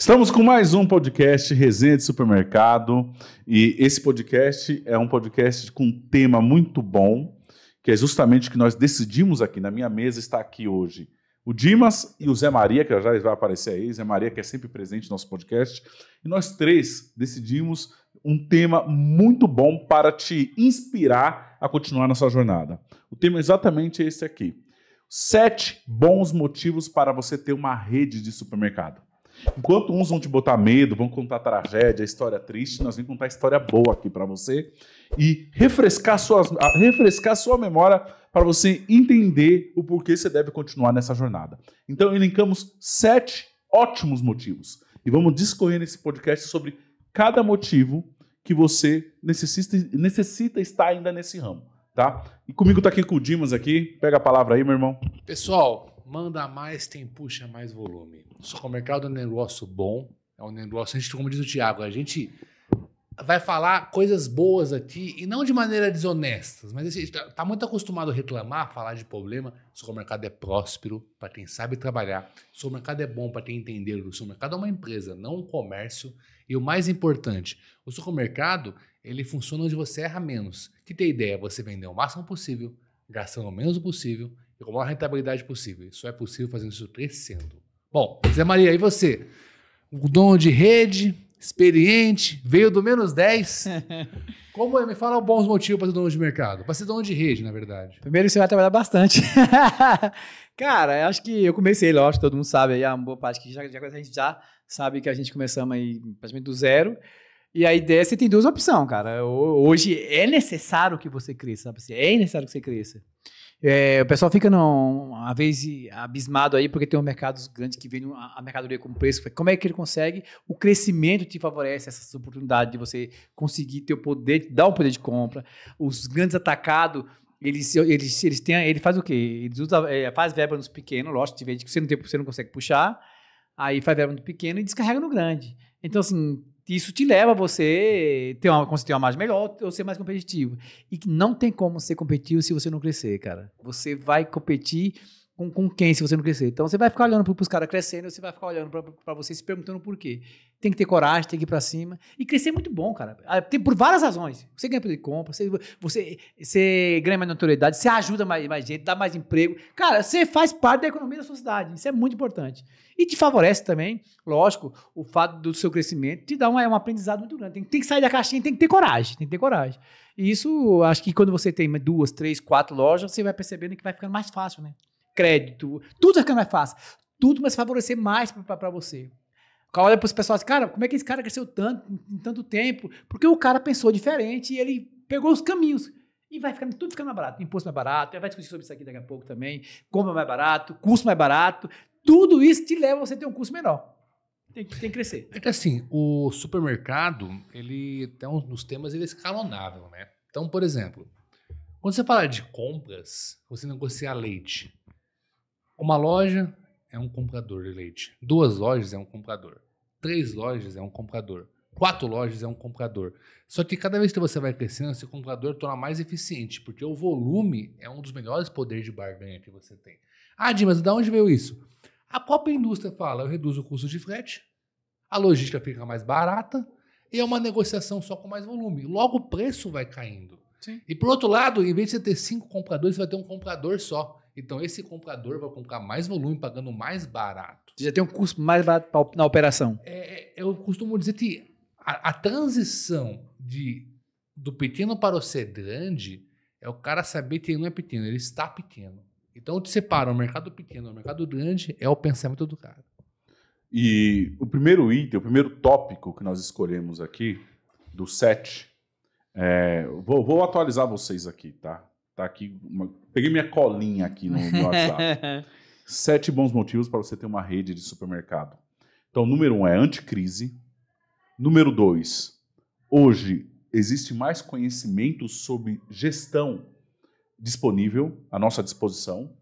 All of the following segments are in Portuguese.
Estamos com mais um podcast Resenha de Supermercado e esse podcast é um podcast com um tema muito bom, que é justamente o que nós decidimos aqui. Na minha mesa está aqui hoje o Dimas e o Zé Maria, que já vai aparecer aí, Zé Maria que é sempre presente no nosso podcast, e nós três decidimos um tema muito bom para te inspirar a continuar na sua jornada. O tema é exatamente esse aqui. Sete bons motivos para você ter uma rede de supermercado. Enquanto uns vão te botar medo, vão contar tragédia, história triste, nós vamos contar história boa aqui para você e refrescar, suas, refrescar sua memória para você entender o porquê você deve continuar nessa jornada. Então, elencamos sete ótimos motivos e vamos discorrer nesse podcast sobre cada motivo que você necessita, necessita estar ainda nesse ramo, tá? E comigo está aqui com o Dimas aqui. Pega a palavra aí, meu irmão. Pessoal, manda mais, tem puxa mais volume. Supermercado é um negócio bom, é um negócio, a gente, como diz o Tiago, a gente vai falar coisas boas aqui e não de maneira desonesta, mas a gente está tá muito acostumado a reclamar, falar de problema. O supermercado é próspero para quem sabe trabalhar. O supermercado é bom para quem entender. O supermercado é uma empresa, não um comércio. E o mais importante, o supermercado ele funciona onde você erra menos. Que tem ideia? Você vender o máximo possível, gastando o menos possível e com a maior rentabilidade possível. Isso é possível fazendo isso crescendo. Bom, Zé Maria, e você? O dono de rede, experiente, veio do menos 10. Como é? Me fala bons motivos para ser dono de mercado. Para ser dono de rede, na verdade. Primeiro, você vai trabalhar bastante. Cara, eu acho que eu comecei, lógico, todo mundo sabe aí, a boa parte que já, já, a gente já sabe que a gente começamos aí praticamente do zero. E a ideia é você tem duas opções, cara. Hoje é necessário que você cresça, sabe? É necessário que você cresça. É, o pessoal fica, não, às vezes, abismado aí, porque tem um mercados grandes que vêm a, mercadoria com preço. Como é que ele consegue? O crescimento te favorece essas oportunidades de você conseguir ter o poder, dar um poder de compra. Os grandes atacados, eles, eles, eles têm, ele faz o quê? Eles usam, é, faz verba nos pequenos, lógico, de vez que você não, tem, você não consegue puxar, aí faz verba no pequeno e descarrega no grande. Então, assim, isso te leva a você ter uma, ter uma margem melhor ou ser mais competitivo. E não tem como ser competitivo se você não crescer, cara. Você vai competir com, com quem se você não crescer? Então você vai ficar olhando para os caras crescendo, você vai ficar olhando para você se perguntando por quê. Tem que ter coragem, tem que ir para cima. E crescer é muito bom, cara. Ah, tem por várias razões. Você ganha poder de compra, você, você, você ganha mais notoriedade, você ajuda mais, mais gente, dá mais emprego. Cara, você faz parte da economia da sua cidade. Isso é muito importante. E te favorece também, lógico, o fato do seu crescimento te dá uma, um aprendizado muito grande. Tem, tem que sair da caixinha, tem que ter coragem, tem que ter coragem. E isso, acho que quando você tem duas, três, quatro lojas, você vai percebendo que vai ficando mais fácil, né? Crédito, tudo ficando mais fácil. Tudo vai se favorecer mais para você. Olha para os pessoas, cara, como é que esse cara cresceu tanto em tanto tempo? Porque o cara pensou diferente e ele pegou os caminhos. E vai ficando tudo ficando mais barato. Imposto mais barato, vai discutir sobre isso aqui daqui a pouco também. Compra mais barato, custo mais barato. Tudo isso te leva a você ter um custo menor. Tem, tem que crescer. É que assim, o supermercado, ele tem uns nos temas ele é escalonável, né? Então, por exemplo, quando você fala de compras, você negocia leite. Uma loja é um comprador de leite. Duas lojas é um comprador. Três lojas é um comprador. Quatro lojas é um comprador. Só que cada vez que você vai crescendo, esse comprador torna mais eficiente, porque o volume é um dos melhores poderes de barganha que você tem. Ah, Dimas, de onde veio isso? A própria indústria fala, eu reduzo o custo de frete, a logística fica mais barata e é uma negociação só com mais volume. Logo o preço vai caindo. Sim. E por outro lado, em vez de você ter cinco compradores, você vai ter um comprador só. Então, esse comprador vai comprar mais volume, pagando mais barato. Já tem um custo mais barato na operação. É, é, eu costumo dizer que a, a, transição de, do pequeno para o ser grande é o cara saber que ele não é pequeno, ele está pequeno. Então, o que separa o mercado pequeno o mercado grande é o pensamento do cara. E o primeiro item, o primeiro tópico que nós escolhemos aqui, do set, é, vou, vou atualizar vocês aqui, tá? Tá aqui, uma, peguei minha colinha aqui no, no WhatsApp. Sete bons motivos para você ter uma rede de supermercado. Então, número um é anticrise. Número dois, hoje existe mais conhecimento sobre gestão disponível à nossa disposição,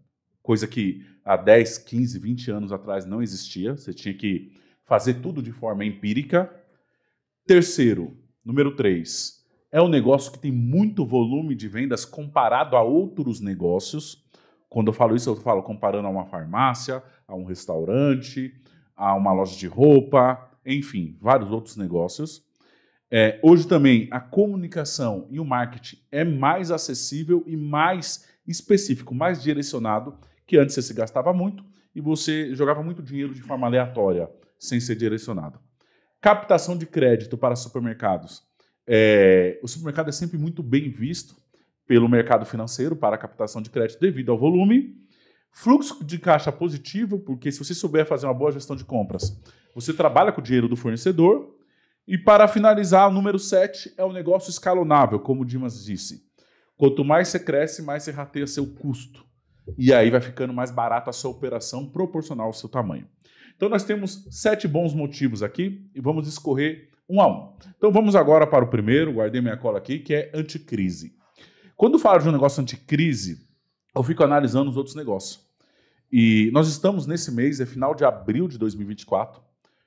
coisa que há 10, 15, 20 anos atrás não existia. Você tinha que fazer tudo de forma empírica. Terceiro, número três, é um negócio que tem muito volume de vendas comparado a outros negócios. Quando eu falo isso, eu falo comparando a uma farmácia, a um restaurante, a uma loja de roupa, enfim, vários outros negócios. É, hoje também a comunicação e o marketing é mais acessível e mais específico, mais direcionado, que antes você se gastava muito e você jogava muito dinheiro de forma aleatória, sem ser direcionado. Captação de crédito para supermercados. É, o supermercado é sempre muito bem visto pelo mercado financeiro para a captação de crédito devido ao volume. Fluxo de caixa positivo, porque se você souber fazer uma boa gestão de compras, você trabalha com o dinheiro do fornecedor. E para finalizar, o número 7 é o negócio escalonável, como o Dimas disse. Quanto mais você cresce, mais você rateia seu custo. E aí vai ficando mais barato a sua operação proporcional ao seu tamanho. Então nós temos sete bons motivos aqui e vamos escorrer um a um. Então vamos agora para o primeiro, guardei minha cola aqui, que é anticrise. Quando falo de um negócio anticrise, eu fico analisando os outros negócios. E nós estamos nesse mês, é final de abril de 2024.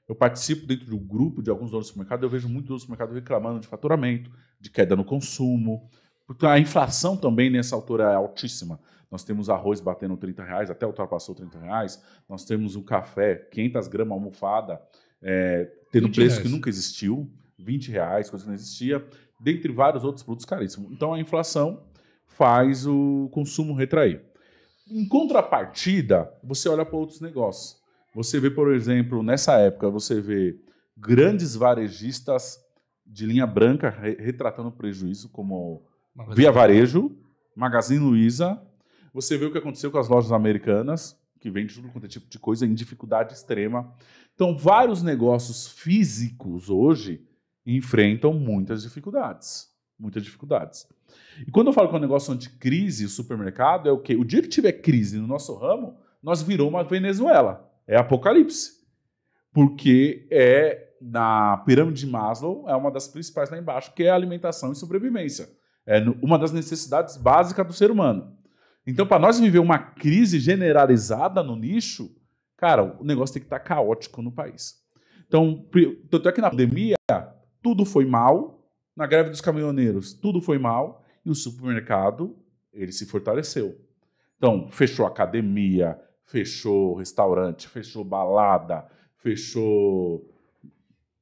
Eu participo dentro de um grupo de alguns donos do supermercado, eu vejo muitos donos do supermercado reclamando de faturamento, de queda no consumo, porque a inflação também nessa altura é altíssima. Nós temos arroz batendo 30 reais, até ultrapassou 30 reais. Nós temos um café, 500 gramas almofada, é, tendo um preço reais. que nunca existiu, 20 reais, coisa que não existia, dentre vários outros produtos caríssimos. Então a inflação faz o consumo retrair. Em contrapartida, você olha para outros negócios. Você vê, por exemplo, nessa época, você vê grandes varejistas de linha branca retratando prejuízo, como Via Varejo, Magazine Luiza. Você vê o que aconteceu com as lojas americanas, que vende tudo quanto é tipo de coisa em dificuldade extrema. Então, vários negócios físicos hoje enfrentam muitas dificuldades. Muitas dificuldades. E quando eu falo que é um negócio anticrise, o supermercado, é o quê? O dia que tiver crise no nosso ramo, nós virou uma Venezuela. É apocalipse. Porque é na pirâmide de Maslow, é uma das principais lá embaixo, que é alimentação e sobrevivência. É uma das necessidades básicas do ser humano. Então, para nós viver uma crise generalizada no nicho, cara, o negócio tem que estar tá caótico no país. Então, tanto é que na pandemia, tudo foi mal, na greve dos caminhoneiros, tudo foi mal, e o supermercado, ele se fortaleceu. Então, fechou academia, fechou restaurante, fechou balada, fechou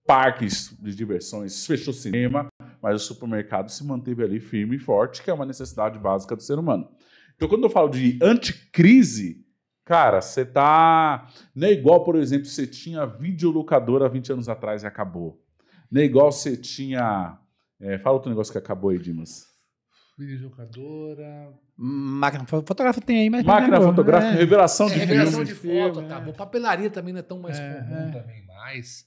parques de diversões, fechou cinema, mas o supermercado se manteve ali firme e forte, que é uma necessidade básica do ser humano. Então, quando eu falo de anticrise, cara, você tá. Não é igual, por exemplo, você tinha videolocadora 20 anos atrás e acabou. Não é igual você tinha. É, fala outro negócio que acabou aí, Dimas. Videolocadora. Máquina fotográfica tem aí, mas. Máquina fotográfica, é. revelação de é, Revelação de foto, acabou. É. Papelaria também não é tão mais é, comum é. também mais.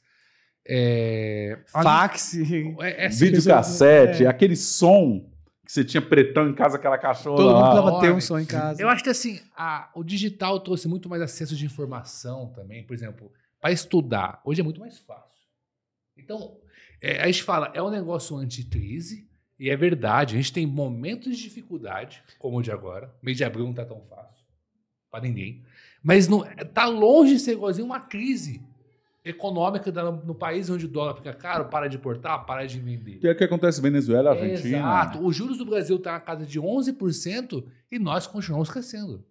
É, Fax, é, é, videocassete, é. aquele som que você tinha pretão em casa, aquela cachorra. Todo mundo precisava ter um som em casa. Eu acho que assim, a, o digital trouxe muito mais acesso de informação também. Por exemplo, para estudar, hoje é muito mais fácil. Então, é, a gente fala, é um negócio anti-crise, e é verdade, a gente tem momentos de dificuldade, como o de agora. Mês de abril não está tão fácil para ninguém. Mas não, tá longe de ser igualzinho uma crise econômica no país onde o dólar fica caro, para de importar, para de vender. Que é o que acontece Venezuela, Argentina. Exato. Os juros do Brasil estão tá na casa de 11% e nós continuamos crescendo.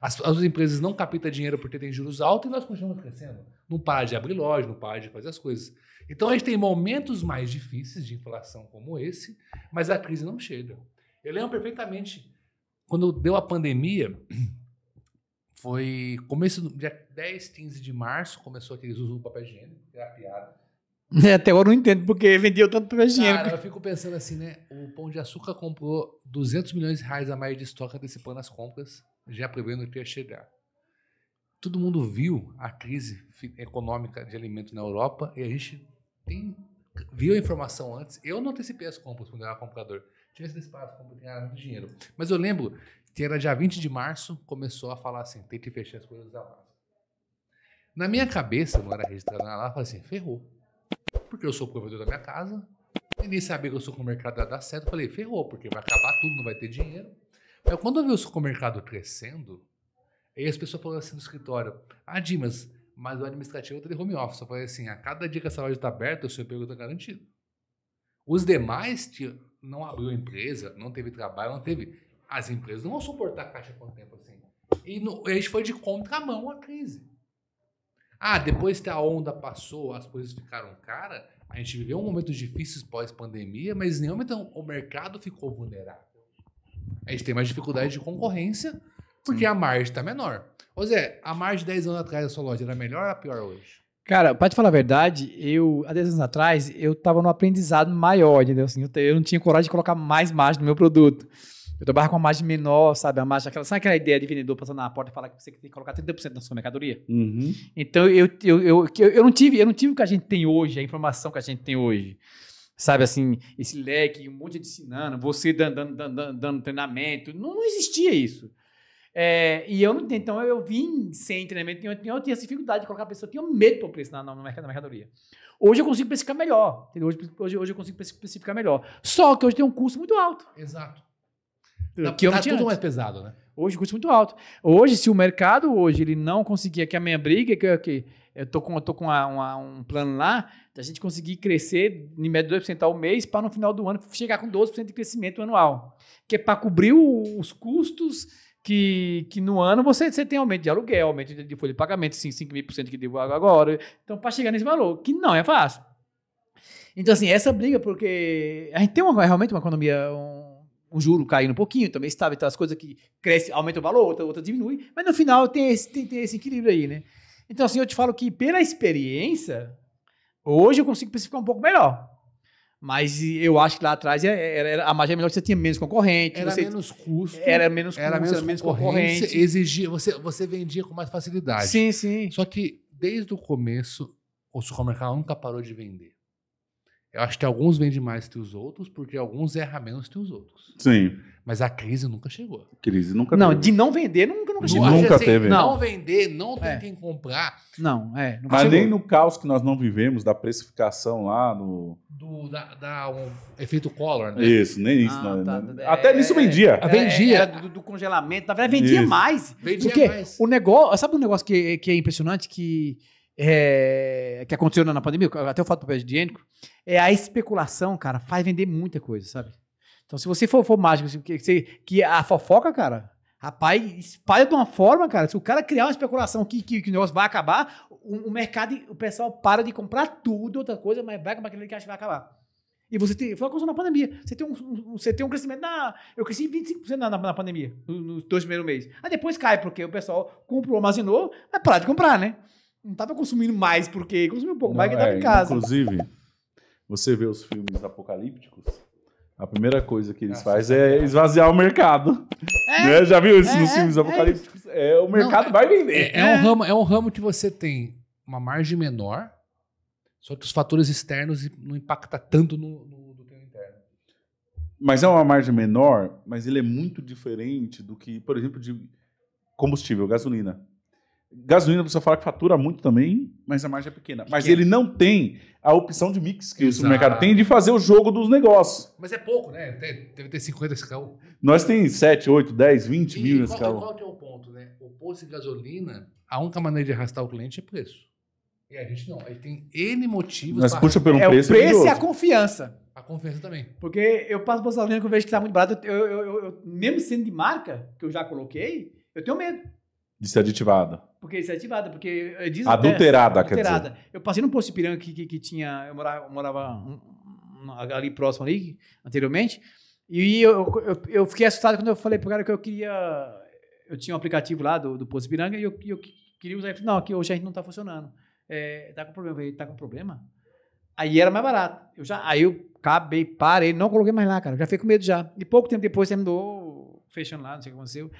As, as empresas não captam dinheiro porque tem juros altos e nós continuamos crescendo. Não para de abrir loja, não para de fazer as coisas. Então a gente tem momentos mais difíceis de inflação como esse, mas a crise não chega. Eu lembro perfeitamente quando deu a pandemia, foi começo do dia 10, 15 de março, começou aqueles usos do papel higiênico, que era piada. É, até agora eu não entendo porque vendia tanto papel higiênico. Cara, eu fico pensando assim, né? O Pão de Açúcar comprou 200 milhões de reais a mais de estoque antecipando as compras, já prevendo que ia chegar. Todo mundo viu a crise econômica de alimentos na Europa e a gente tem, viu a informação antes. Eu não antecipei as compras quando eu era comprador. Tivesse antecipado as compras, ganhava muito dinheiro. Mas eu lembro que era dia 20 de março, começou a falar assim, tem que fechar as coisas da Lasa. Na minha cabeça, não era registrado na falei assim, ferrou. Porque eu sou provedor da minha casa, ninguém sabia que eu sou com o mercado certo. Eu falei, ferrou, porque vai acabar tudo, não vai ter dinheiro. Mas quando eu vi o supermercado crescendo, aí as pessoas falaram assim no escritório, ah, Dimas, mas o administrativo está de home office. Eu falei assim, a cada dia que essa loja está aberta, o seu emprego está garantido. Os demais não abriu empresa, não teve trabalho, não teve as empresas não vão suportar a caixa quanto tempo assim. E no, a gente foi de contramão à crise. Ah, depois que a onda passou, as coisas ficaram caras. A gente viveu um momento difícil pós-pandemia, mas nenhum momento o mercado ficou vulnerável. A gente tem mais dificuldade de concorrência porque a margem está menor. Ô Zé, a margem de 10 anos atrás da sua loja era melhor ou pior hoje? Cara, pra te falar a verdade, eu, há 10 anos atrás, eu tava num aprendizado maior, entendeu? Assim, eu, eu não tinha coragem de colocar mais margem no meu produto. Eu trabalhava com uma margem menor, sabe? A margem, aquela, sabe aquela ideia de vendedor passando na porta e falar que você tem que colocar 30% na sua mercadoria? Uhum. Então eu, eu, eu, eu, não tive, eu não tive o que a gente tem hoje, a informação que a gente tem hoje. Sabe assim, esse leque, um monte de ensinando, você dando, dando, dando, dando- dando treinamento. Não, não existia isso. É, e eu não tenho, então eu vim sem treinamento, eu, tinha- eu tinha essa dificuldade de colocar a pessoa, eu tinha medo do preço na, na, na mercadoria. Hoje eu consigo precificar melhor. entendeu? Hoje, hoje, hoje eu consigo preci- precificar melhor. Só que hoje tem um custo muito alto. Exato. que tá tinha tudo antes. mais pesado, né? Hoje o custo é muito alto. Hoje, se o mercado hoje ele não conseguir, que a minha briga que, eu- que eu tô com, eu tô com uma- uma- um plano lá, da gente conseguir crescer em média 2% ao mês para no final do ano chegar com 12% de crescimento anual. Que é para cobrir os custos que, que no ano você, você tem aumento de aluguel, aumento de, de folha de pagamento, 5, 5 mil por cento que deu agora. Então, para chegar nesse valor, que não é fácil. Então, assim, essa briga, porque a gente tem uma, realmente uma economia, um, um juro caindo um pouquinho, também estável, então as coisas que crescem, aumenta o valor, outra, outra diminui, mas no final tem esse, tem, tem esse equilíbrio aí, né? Então, assim, eu te falo que pela experiência, hoje eu consigo especificar um pouco melhor. Mas eu acho que lá atrás era, era- a margem é melhor que você tinha menos concorrente, Era você menos custo. era menos era custo, menos, concorrência, exigia, você, você vendia com mais facilidade. Sim, sim. Só que desde o começo, o supermercado nunca parou de vender. Eu acho que alguns vendem mais que os outros, porque alguns erram menos que os outros. Sim. Mas a crise nunca chegou. Crise nunca Não, teve. de não vender, nunca, nunca Não, chegou. Nunca assim, teve. Não, Não. vender, não tem É. quem comprar. Não, é. Nunca Mas chegou. nem no caos que nós não vivemos, da precificação lá no. Do, da, da- um efeito Collor, né? Isso, nem isso. Ah, não, tá, não- tá, Até é, nisso é, vendia. Era- Vendia. Era do, do congelamento. Na verdade, vendia Isso. mais. Vendia Porque mais. o negócio. Sabe um negócio que, que é impressionante que, é, que aconteceu na pandemia? Até eu falo do papel higiênico. É a especulação, cara, faz vender muita coisa, sabe? Então, se você for, for mágico, assim, que, que, a fofoca, cara, rapaz, espalha de uma forma, cara. Se o cara criar uma especulação que, que, que o negócio vai acabar, o, o mercado, o pessoal para de comprar tudo, outra coisa, mas vai acabar aquele que acha que vai acabar. E você tem. Foi o que aconteceu na pandemia. Você tem um, um- você tem um crescimento na. Eu cresci 25% na, na, na pandemia, no- nos dois primeiros meses. Aí depois cai, porque o pessoal comprou, armazenou, vai parar de comprar, né? Não tava consumindo mais, porque consumiu um pouco mais que Não, tava é, em casa. Inclusive, você vê os filmes apocalípticos, a primeira coisa que eles Ah, fazem é esvaziar o mercado. É, Né? Já viu isso é, nos é, filmes é apocalípticos? É, o mercado é- vai vender. É, é um ramo, é um ramo que você tem uma margem menor, só que os fatores externos não impactam tanto no, no, teu interno. Mas é uma margem menor, mas ele é muito diferente do que, por exemplo, de combustível, gasolina. Gasolina você fala que fatura muito também, mas a margem é pequena. Mas Pequena. ele não tem a opção de mix que o Exato. supermercado tem de fazer o jogo dos negócios. Mas é pouco, né? Deve ter 50 SKU. Nós tem 7, 8, 10, 20 mil E qual, carro. qual que é o ponto, né? O posto de gasolina, a única maneira de arrastar o cliente é preço. E a gente não. Aí tem N motivos Nós pra puxa pelo é o preço, preço e a confiança. a confiança também. Porque eu passo por gasolina que eu vejo que tá muito barato. Eu, eu- eu- eu- mesmo sendo de marca, que eu já coloquei, eu tenho medo. De ser aditivada. Porque isso é ativada, porque eh, diz até- Adulterada, quer dizer. adulterada. Eu passei num posto de Piranga que, que, que tinha. Eu morava, eu morava ali próximo ali, anteriormente. E eu, eu, eu fiquei assustado quando eu falei pro cara que eu queria. Eu tinha um aplicativo lá do, do posto de Piranga e eu, eu queria usar. Ele falou, não, aqui hoje a gente não tá funcionando. É, tá com problema. Eu falei, tá com problema? Aí era mais barato. Eu já, aí eu acabei, parei, não coloquei mais lá, cara. Já fiquei com medo já. E pouco tempo depois terminou fechando lá, não sei o que aconteceu.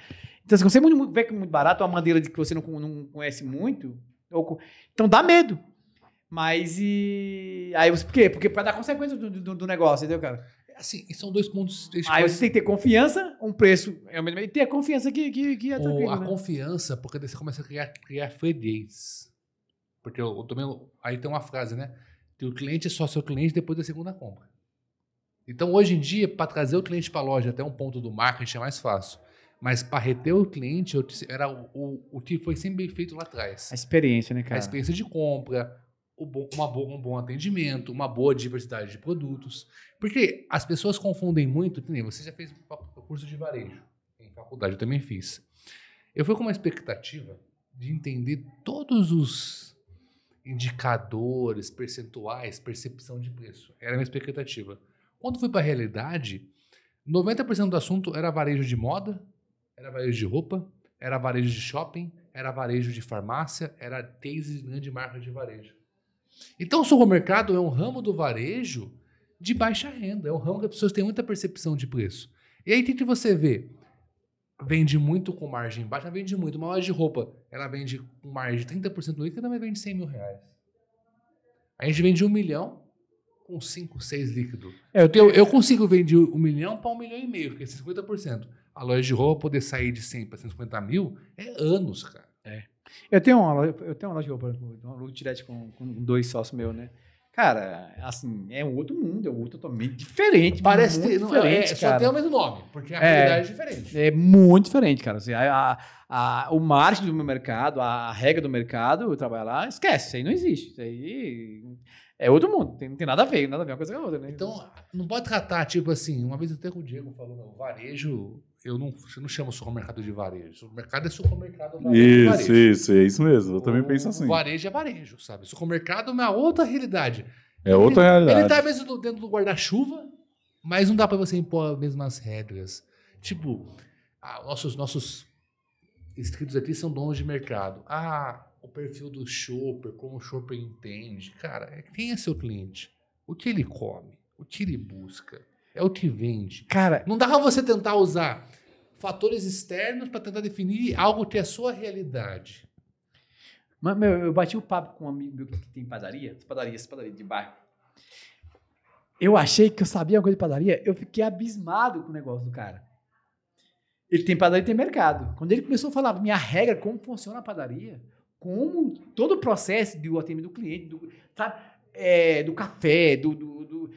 Então, se você muito, muito, vê que é muito barato, uma maneira de que você não, não conhece muito, ou então dá medo. Mas e. Aí você. Por quê? Porque para dar consequência do, do, do negócio, entendeu, cara? Assim, são dois pontos. Aí você tem que ter confiança, um preço é o mesmo. E ter a confiança que, que, que é tranquilo. a né? confiança, porque daí você começa a criar, criar freguês. Porque eu, eu também. Aí tem uma frase, né? Que o cliente é só seu cliente depois da segunda compra. Então, hoje em dia, para trazer o cliente para a loja até um ponto do marketing é mais fácil. Mas para reter o cliente, era o, o, o que foi sempre bem feito lá atrás. A experiência, né, A cara? experiência de compra, bom- uma boa, um bom atendimento, uma boa diversidade de produtos. Porque as pessoas confundem muito, que nem você já fez o curso de varejo em faculdade, eu também fiz. Eu fui com uma expectativa de entender todos os indicadores, percentuais, percepção de preço. Era a minha expectativa. Quando fui para a realidade, 90% do assunto era varejo de moda, era varejo de roupa, era varejo de shopping, era varejo de farmácia, era de grande marca de varejo. Então, o supermercado é um ramo do varejo de baixa renda, é um ramo que as pessoas têm muita percepção de preço. E aí, tem que você ver, vende muito com margem baixa, vende muito. Uma loja de roupa, ela vende com margem de 30% líquida, também vende 100 mil reais. A gente vende um milhão com 5, 6 líquido. É, eu, Eu, eu consigo vender um milhão para um milhão e meio, que é 50%. A loja de roupa poder sair de 100 para 150 mil é anos, cara. eu tenho uma loja, eu tenho uma loja de roupa, uma loja direct com, com dois sócios meus, né? Cara, assim, é um outro mundo, é um outro totalmente diferente. Parece ter, não, diferente, é, só tem o mesmo nome, porque a É. realidade é diferente. É muito diferente, cara. Assim, a, a- a- o marketing do meu mercado, a, regra do mercado, eu trabalho lá, esquece, isso aí não existe. Isso aí é outro mundo, tem, não tem nada a ver, nada a ver uma coisa com a outra, né? Então, não pode tratar, tipo assim, uma vez até com o Diego falou, não, varejo, eu não, você não chama supermercado de varejo. Supermercado é supermercado varejo. Isso, varejo. isso, é isso mesmo. Eu também O penso assim. Varejo é varejo, sabe? Supermercado é uma outra realidade. É outra realidade. Ele tá mesmo dentro do guarda-chuva, mas não dá pra você impor as mesmas regras. Tipo, ah, nossos, nossos inscritos aqui são donos de mercado. Ah, o perfil do shopper, como o shopper entende. Cara, é- quem é seu cliente? O que ele come? O que ele busca? É o que vende. Cara, Não dá pra você tentar usar fatores externos pra tentar definir algo que é a sua realidade. Mas, meu, eu bati o papo com um amigo meu que tem padaria, padaria, padaria de bairro. Eu achei que eu sabia uma coisa de padaria, eu fiquei abismado com o negócio do cara. Ele tem padaria e tem mercado. Quando ele começou a falar minha regra, como funciona a padaria, como todo o processo do atendimento do cliente, do, sabe, é, do café, do, do- do-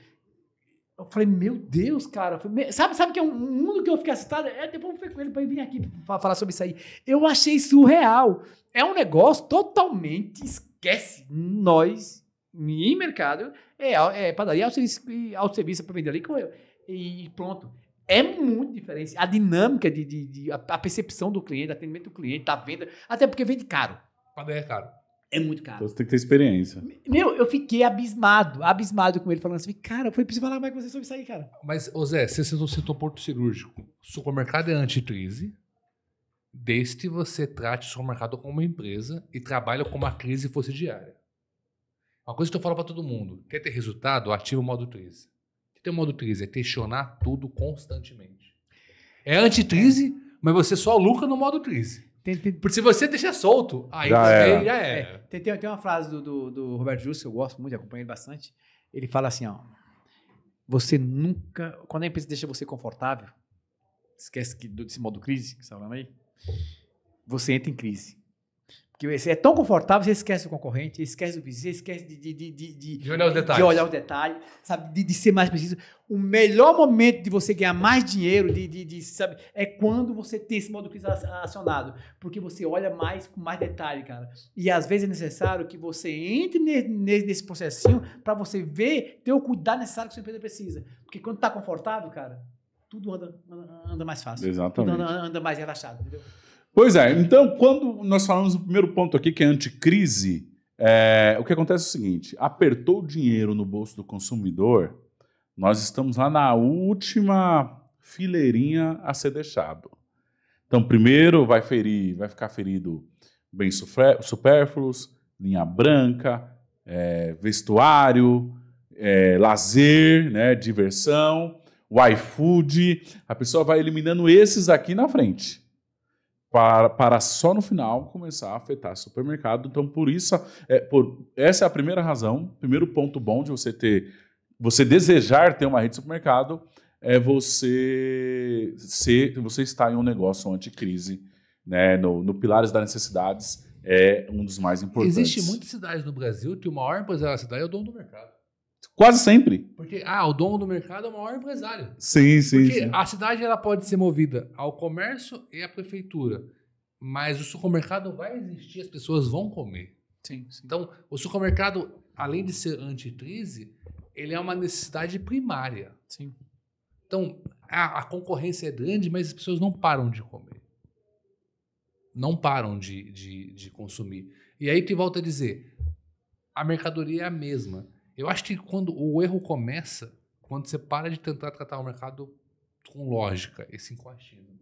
Eu falei, meu Deus, cara. Falei, "Me- sabe, sabe que é um mundo que eu fiquei assustado? É, depois eu fui com ele para vir aqui falar sobre isso aí. Eu achei surreal. É um negócio totalmente. Esquece. Nós, em mercado, é, é padaria, autosserviço, e autosserviço para vender ali. E pronto. É muito diferente. A dinâmica, de, de- de- a, a percepção do cliente, atendimento do cliente, da venda. Até porque vende caro. Padaria é caro. É muito caro. Então você tem que ter experiência. Meu, eu fiquei abismado, abismado com ele, falando assim, cara, eu falei, preciso falar mais com você sobre isso aí, cara. Mas, ô Zé, você citou, citou Porto Cirúrgico. Supermercado é anti-crise, desde que você trate o supermercado como uma empresa e trabalhe como a crise fosse diária. Uma coisa que eu falo para todo mundo: quer ter resultado? Ativa o modo crise. O que tem o modo crise? É questionar tudo constantemente. É anti-crise, mas você só lucra no modo crise. Tem, tem, Porque se você deixar solto, aí Já era. já É, era. tem, tem, tem uma frase do, do, do Roberto Justo, que eu gosto muito, acompanho ele bastante. Ele fala assim, ó. Você nunca. Quando a empresa deixa você confortável, esquece que, desse modo crise, que você tá falando aí, você entra em crise. Porque você é tão confortável, você esquece o concorrente, esquece o vizinho, esquece de, de, de, de, de- De olhar os detalhes. de olhar os detalhes, sabe? De, de ser mais preciso. O melhor momento de você ganhar mais dinheiro, de, de, de, sabe? É quando você tem esse modo crise acionado. Porque você olha mais com mais detalhe, cara. E às vezes é necessário que você entre ne- ne- nesse processinho para você ver, ter o cuidado necessário que sua empresa precisa. Porque quando tá confortável, cara, tudo anda, anda, anda mais fácil. Tudo Exatamente. anda, anda mais relaxado, entendeu? Pois é, então, quando nós falamos do primeiro ponto aqui, que é anticrise, é, o que acontece é o seguinte: apertou o dinheiro no bolso do consumidor, nós estamos lá na última fileirinha a ser deixado. Então, primeiro vai ferir, vai ficar ferido bens supérfluos, linha branca, é, vestuário, é, lazer, né, diversão, o iFood. A pessoa vai eliminando esses aqui na frente para, para só no final começar a afetar supermercado. Então, por isso, é, por, essa é a primeira razão, primeiro ponto bom de você ter, você desejar ter uma rede de supermercado é você ser, você estar em um negócio anticrise, né, no, no Pilares das Necessidades é um dos mais importantes. Existe muitas cidades no Brasil que o maior empresário da cidade é o dono do mercado. Quase sempre. Porque, ah, o dono do mercado é o maior empresário. Sim, sim, Porque sim. a cidade ela pode ser movida ao comércio e à prefeitura. Mas o supermercado vai existir, as pessoas vão comer. Sim, sim. Então, o supermercado, além de ser anti-crise, ele é uma necessidade primária. sim. Então, a, a concorrência é grande, mas as pessoas não param de comer. Não param de, de, de consumir. E aí que volta a dizer, a mercadoria é a mesma. Eu acho que quando o erro começa, quando você para de tentar tratar o mercado com lógica e se encostindo.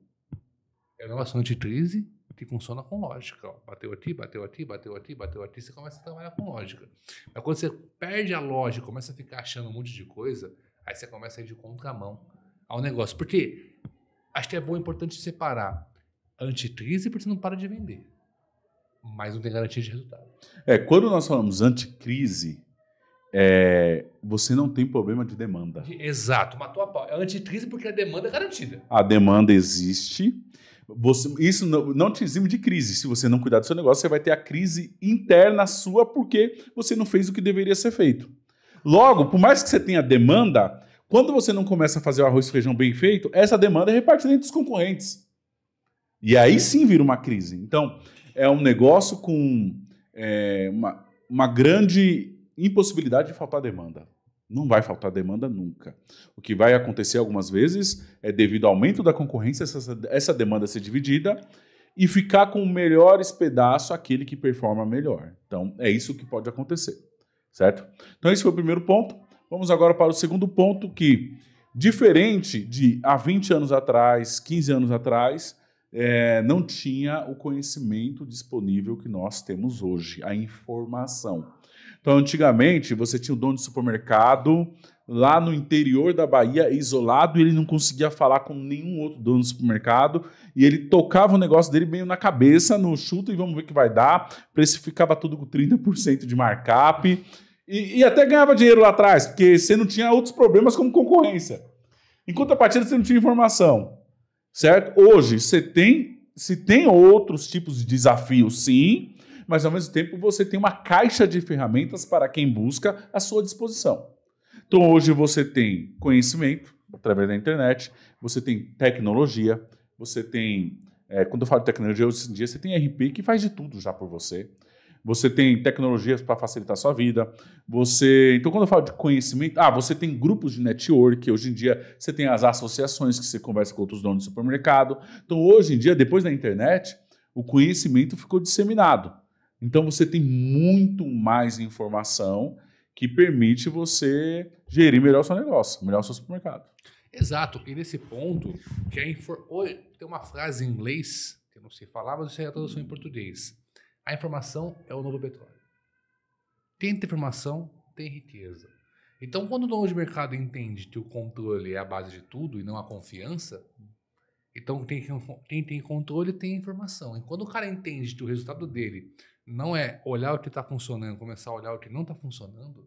É um negócio anti-crise que funciona com lógica. Ó. Bateu aqui, bateu aqui, bateu aqui, bateu aqui, você começa a trabalhar com lógica. Mas quando você perde a lógica, começa a ficar achando um monte de coisa, aí você começa a ir de contramão ao negócio. Porque acho que é bom, importante separar anti-crise porque você não para de vender. Mas não tem garantia de resultado. É, quando nós falamos anticrise, é, você não tem problema de demanda. Exato, matou a pau. É anti-crise porque a demanda é garantida. A demanda existe. Você, isso não, não te exime de crise. Se você não cuidar do seu negócio, você vai ter a crise interna sua porque você não fez o que deveria ser feito. Logo, por mais que você tenha demanda, quando você não começa a fazer o arroz e feijão bem feito, essa demanda é repartida entre os concorrentes. E aí sim vira uma crise. Então, é um negócio com é, uma, uma grande impossibilidade de faltar demanda. Não vai faltar demanda nunca. O que vai acontecer algumas vezes é, devido ao aumento da concorrência, essa, essa demanda ser dividida e ficar com o melhores pedaços aquele que performa melhor. Então, é isso que pode acontecer, certo? Então, esse foi o primeiro ponto. Vamos agora para o segundo ponto, que, diferente de há 20 anos atrás, 15 anos atrás, é, não tinha o conhecimento disponível que nós temos hoje, a informação. Então, antigamente, você tinha o dono de supermercado lá no interior da Bahia, isolado, e ele não conseguia falar com nenhum outro dono de supermercado, e ele tocava o negócio dele meio na cabeça, no chuto, e vamos ver o que vai dar. Precificava tudo com 30% de markup, e, e até ganhava dinheiro lá atrás, porque você não tinha outros problemas como concorrência. Em contrapartida, você não tinha informação, certo? Hoje, você tem, se tem outros tipos de desafios, sim, mas ao mesmo tempo você tem uma caixa de ferramentas para quem busca à sua disposição. Então hoje você tem conhecimento através da internet, você tem tecnologia, você tem. É, quando eu falo de tecnologia, hoje em dia você tem RP que faz de tudo já por você. Você tem tecnologias para facilitar a sua vida. Você, então quando eu falo de conhecimento, ah, você tem grupos de network. Hoje em dia você tem as associações que você conversa com outros donos de supermercado. Então hoje em dia, depois da internet, o conhecimento ficou disseminado. Então você tem muito mais informação que permite você gerir melhor o seu negócio, melhor o seu supermercado. Exato. E nesse ponto, que é infor... tem uma frase em inglês, que eu não sei falar, mas eu sei a tradução em português. A informação é o novo petróleo. Tem informação, tem riqueza. Então, quando o dono de mercado entende que o controle é a base de tudo e não a confiança, então quem, quem tem controle tem informação. E quando o cara entende que o resultado dele não é olhar o que está funcionando, começar a olhar o que não está funcionando.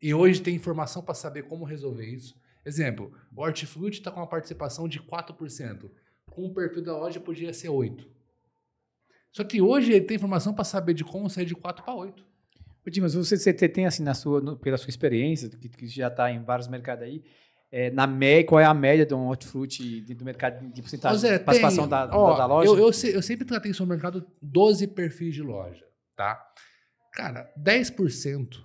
E hoje tem informação para saber como resolver isso. Exemplo, o Hortifruti está com uma participação de 4%. Com o perfil da loja podia ser 8%. Só que hoje ele tem informação para saber de como sair de 4 para 8. Mas você, você tem, assim, na sua, no, pela sua experiência, que, que já está em vários mercados aí, é, na média, qual é a média de um hortifruti do mercado de porcentagem Zé, de participação tem, da, ó, da, da, loja? Eu, eu, eu, sempre tratei no mercado 12 perfis de loja, tá? Cara, 10%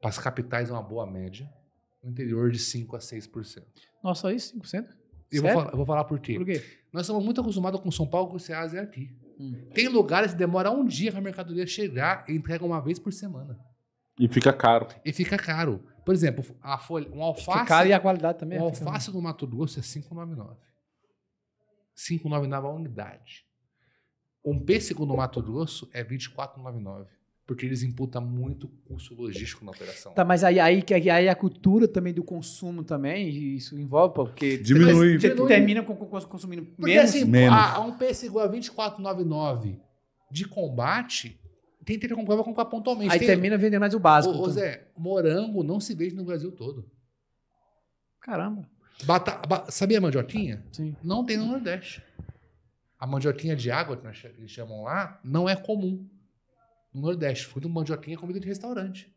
para as capitais é uma boa média, no interior de 5% a 6%. Nossa, isso? 5%? Eu vou, falar, eu vou falar por quê. Por quê? Nós estamos muito acostumados com São Paulo, com o Ceasa e aqui. Hum. Tem lugares que demora um dia para a mercadoria chegar e entrega uma vez por semana. E fica caro. E fica caro. Por exemplo, a folha, um alface. Caro e a qualidade também. Um é alface do Mato Grosso é 5,99. 5,99 a unidade. Um pêssego no Mato Grosso é 24,99. Porque eles imputam muito custo logístico na operação. Tá, mas aí, aí, aí a cultura também do consumo também, isso envolve, porque diminui. Você termina com, com, consumindo porque, menos. Assim, menos. A, a um pêssego a 24,99 de combate, tem que comprar, vai comprar pontualmente. Aí tem, termina vendendo mais o básico. Ô, ô Zé, morango não se vende no Brasil todo. Caramba. Bata, ba, sabia a mandioquinha? Sim. Não tem no Nordeste. A mandioquinha de água, que eles chamam lá, não é comum no Nordeste. Fruto de mandioquinha é comida de restaurante.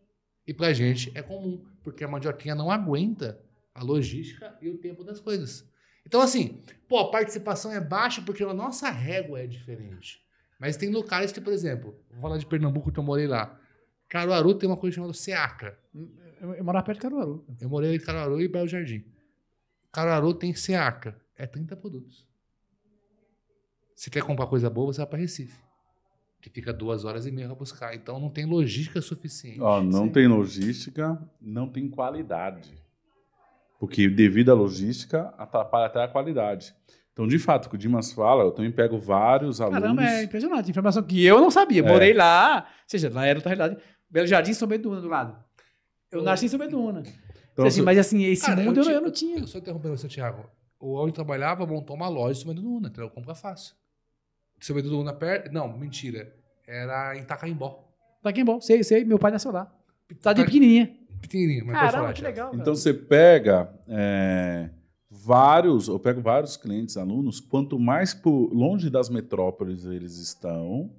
E pra gente é comum, porque a mandioquinha não aguenta a logística e o tempo das coisas. Então, assim, pô, a participação é baixa porque a nossa régua é diferente. Mas tem locais que, por exemplo, vou falar de Pernambuco que eu morei lá. Caruaru tem uma coisa chamada Seaca. Eu, eu morava perto de Caruaru. Eu morei em Caruaru e Belo Jardim. Caruaru tem Seaca. É 30 produtos. Se quer comprar coisa boa, você vai para Recife. que fica duas horas e meia para buscar. Então não tem logística suficiente. Ó, não Sim. tem logística, não tem qualidade. Porque devido à logística, atrapalha até a qualidade. Então, de fato, o que o Dimas fala, eu também pego vários alunos. Caramba, é impressionante. Informação que eu não sabia. É. Morei lá, ou seja, lá era outra realidade. Belo Jardim, São Beduna do lado. Eu Eu- nasci em São Beduna. Então, assim, mas assim, esse Cara, mundo eu, ti- eu não tinha. Eu só interrompendo você, Thiago. O onde eu trabalhava montou uma loja em São Beduna, entendeu? Compra fácil. São Beduna perto. Não, mentira. Era em Itacaimbó. Bom. Sei, sei. Meu pai nasceu lá. Tá de pequenininha. Pequenininho, mas Caramba, falar, que legal. cara. Então você pega é, vários, eu pego vários clientes, alunos, quanto mais por longe das metrópoles eles estão,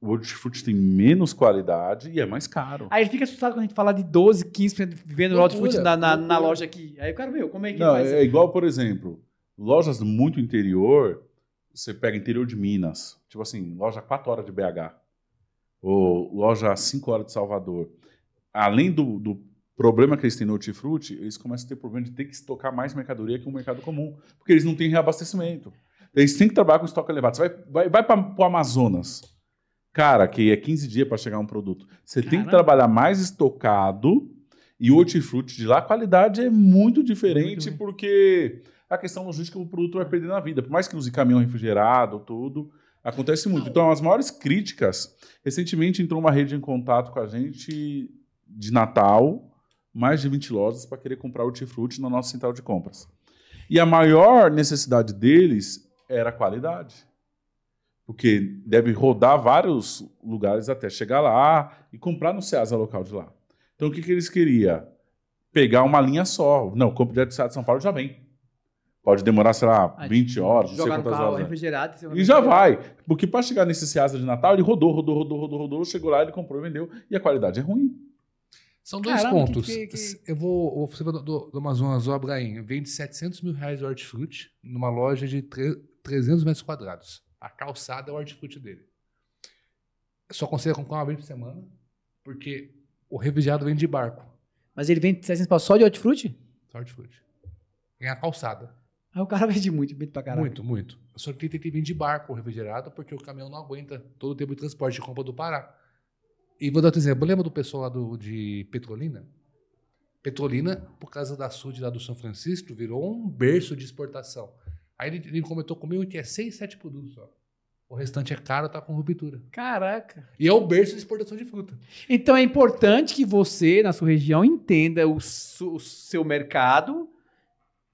o hortifruti tem menos qualidade e é mais caro. Aí fica assustado quando a gente fala de 12, 15% vivendo Loucura, hortifruti na, na, na loja aqui. Aí o cara, meu, como é que Não, faz? é igual, por exemplo, lojas muito interior, você pega interior de Minas, tipo assim, loja 4 horas de BH, ou loja 5 horas de Salvador. Além do, do problema que eles têm no hortifruti, eles começam a ter problema de ter que estocar mais mercadoria que um mercado comum, porque eles não têm reabastecimento. Eles têm que trabalhar com estoque elevado. Você vai, vai, vai para o Amazonas, cara, que é 15 dias para chegar um produto. Você tem que trabalhar mais estocado e o hortifruti de lá, a qualidade é muito diferente, Muito porque a questão logística o produto vai perder na vida. Por mais que use caminhão refrigerado, tudo, acontece muito. Então, as maiores críticas, recentemente entrou uma rede em contato com a gente de Natal, mais de 20 lojas para querer comprar hortifruti na nossa central de compras. E a maior necessidade deles era a qualidade. Porque deve rodar vários lugares até chegar lá e comprar no Ceasa local de lá. Então o que, que eles queriam? Pegar uma linha só. Não, compra direto do Estado de São Paulo já vem. Pode demorar, sei lá, Aí, 20 horas, não sei quantas carro horas. é. refrigerado. E já vai. Porque para chegar nesse Ceasa de Natal, ele rodou, rodou, rodou, rodou, rodou, chegou lá, ele comprou, vendeu, e a qualidade é ruim. São dois Caramba, pontos. que- que- Eu vou. Você vai do, do, Amazonas, o Abraim, vende 700 mil reais de hortifruti numa loja de tre- 300 metros quadrados. A calçada é o hortifruti dele. Só consigo comprar uma vez por semana, porque o refrigerado vem de barco. Mas ele vende 700 pau só de hortifruti? Só hortifruti. Tem a calçada. Aí o cara vende muito, vende pra caralho. Muito, muito. Só que tem que vir de barco o refrigerado, porque o caminhão não aguenta todo o tempo de transporte de compra do Pará. E vou dar outro exemplo. Lembra do pessoal lá do, de Petrolina? Petrolina, por causa da SUD lá do São Francisco, virou um berço de exportação. Aí ele, ele comentou comigo que é 6, 7 produtos só. O restante é caro, tá com ruptura. Caraca. E é o berço de exportação de fruta. Então é importante que você, na sua região, entenda o, su- o seu mercado,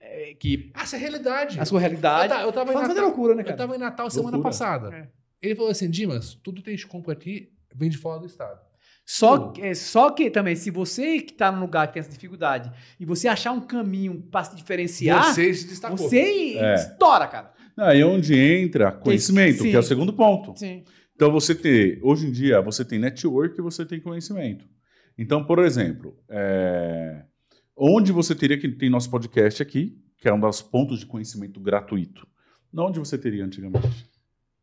é, que essa é a realidade. a sua Eu, realidade. ta- eu tava em Fala Natal, loucura, né, eu cara? tava em Natal semana Loucura. passada. É. Ele falou assim, Dimas, tudo tem de compra aqui, vem de fora do estado. Só, que- é, só que também, se você que tá num lugar que tem essa dificuldade e você achar um caminho pra se diferenciar, Você se destacou. você É. estoura, cara. Aí é onde entra conhecimento, Sim. que é o segundo ponto. Sim. Então você tem, hoje em dia, você tem network e você tem conhecimento. Então, por exemplo, é, onde você teria que tem nosso podcast aqui, que é um dos pontos de conhecimento gratuito. Não onde você teria antigamente.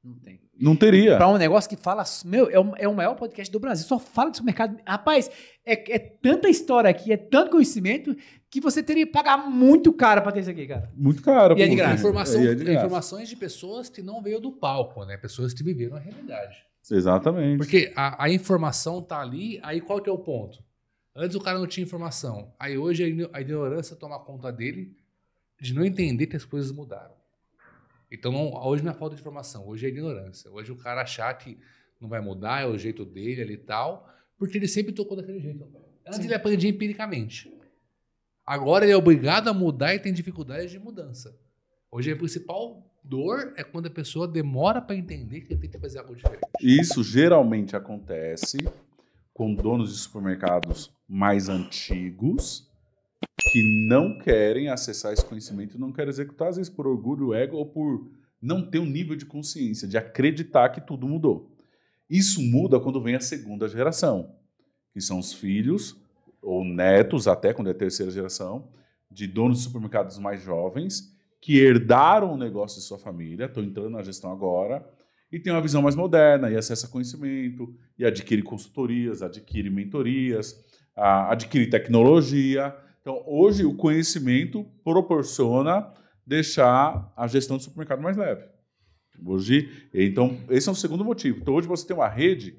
Não tem. Não teria. Pra um negócio que fala. Meu, é o, é o maior podcast do Brasil. Só fala desse mercado. Rapaz, é, é tanta história aqui, é tanto conhecimento que você teria que pagar muito caro pra ter isso aqui, cara. Muito caro. E é de graça. Informação, é de graça. informações de pessoas que não veio do palco, né? Pessoas que viveram a realidade. Exatamente. Porque a, a informação tá ali, aí qual que é o ponto? Antes o cara não tinha informação. Aí hoje a ignorância toma conta dele de não entender que as coisas mudaram. Então não- hoje não é falta de informação, hoje é ignorância. Hoje o cara achar que não vai mudar, é o jeito dele ali e tal, porque ele sempre tocou daquele jeito. Antes Sim. ele aprendia empiricamente. Agora ele é obrigado a mudar e tem dificuldades de mudança. Hoje a principal dor é quando a pessoa demora para entender que ele tem que fazer algo diferente. Isso geralmente acontece com donos de supermercados mais antigos que não querem acessar esse conhecimento não querem executar, às vezes por orgulho, ego ou por não ter um nível de consciência, de acreditar que tudo mudou. Isso muda quando vem a segunda geração, que são os filhos ou netos, até quando é terceira geração, de donos de supermercados mais jovens que herdaram o negócio de sua família, estão entrando na gestão agora, e tem uma visão mais moderna e acessa conhecimento e adquire consultorias, adquire mentorias, adquire tecnologia. Então, hoje o conhecimento proporciona deixar a gestão do supermercado mais leve. Hoje, então, esse é o segundo motivo. Então, hoje você tem uma rede,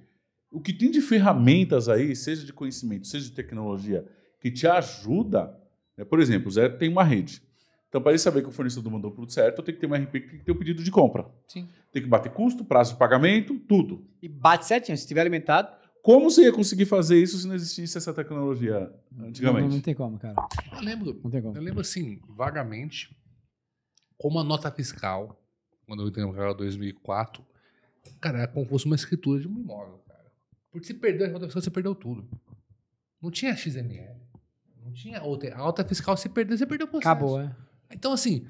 o que tem de ferramentas aí, seja de conhecimento, seja de tecnologia, que te ajuda. Né? Por exemplo, o Zé tem uma rede. Então, para ele saber que o fornecedor mandou o produto certo, eu tenho que ter uma RP que tem que ter o pedido de compra. Sim. Tem que bater custo, prazo de pagamento, tudo. E bate certinho, se estiver alimentado, Como você ia conseguir fazer isso se não existisse essa tecnologia não, antigamente? não tem como, cara. Eu lembro, Não tem como. eu lembro assim, vagamente, como a nota fiscal, quando eu entrei no canal 2004, cara, era como se fosse uma escritura de um imóvel, cara. Porque se perdeu a nota fiscal, você perdeu tudo. Não tinha XML. Não tinha outra. A nota fiscal, se perdeu, você perdeu o processo. Acabou, é. Então, assim,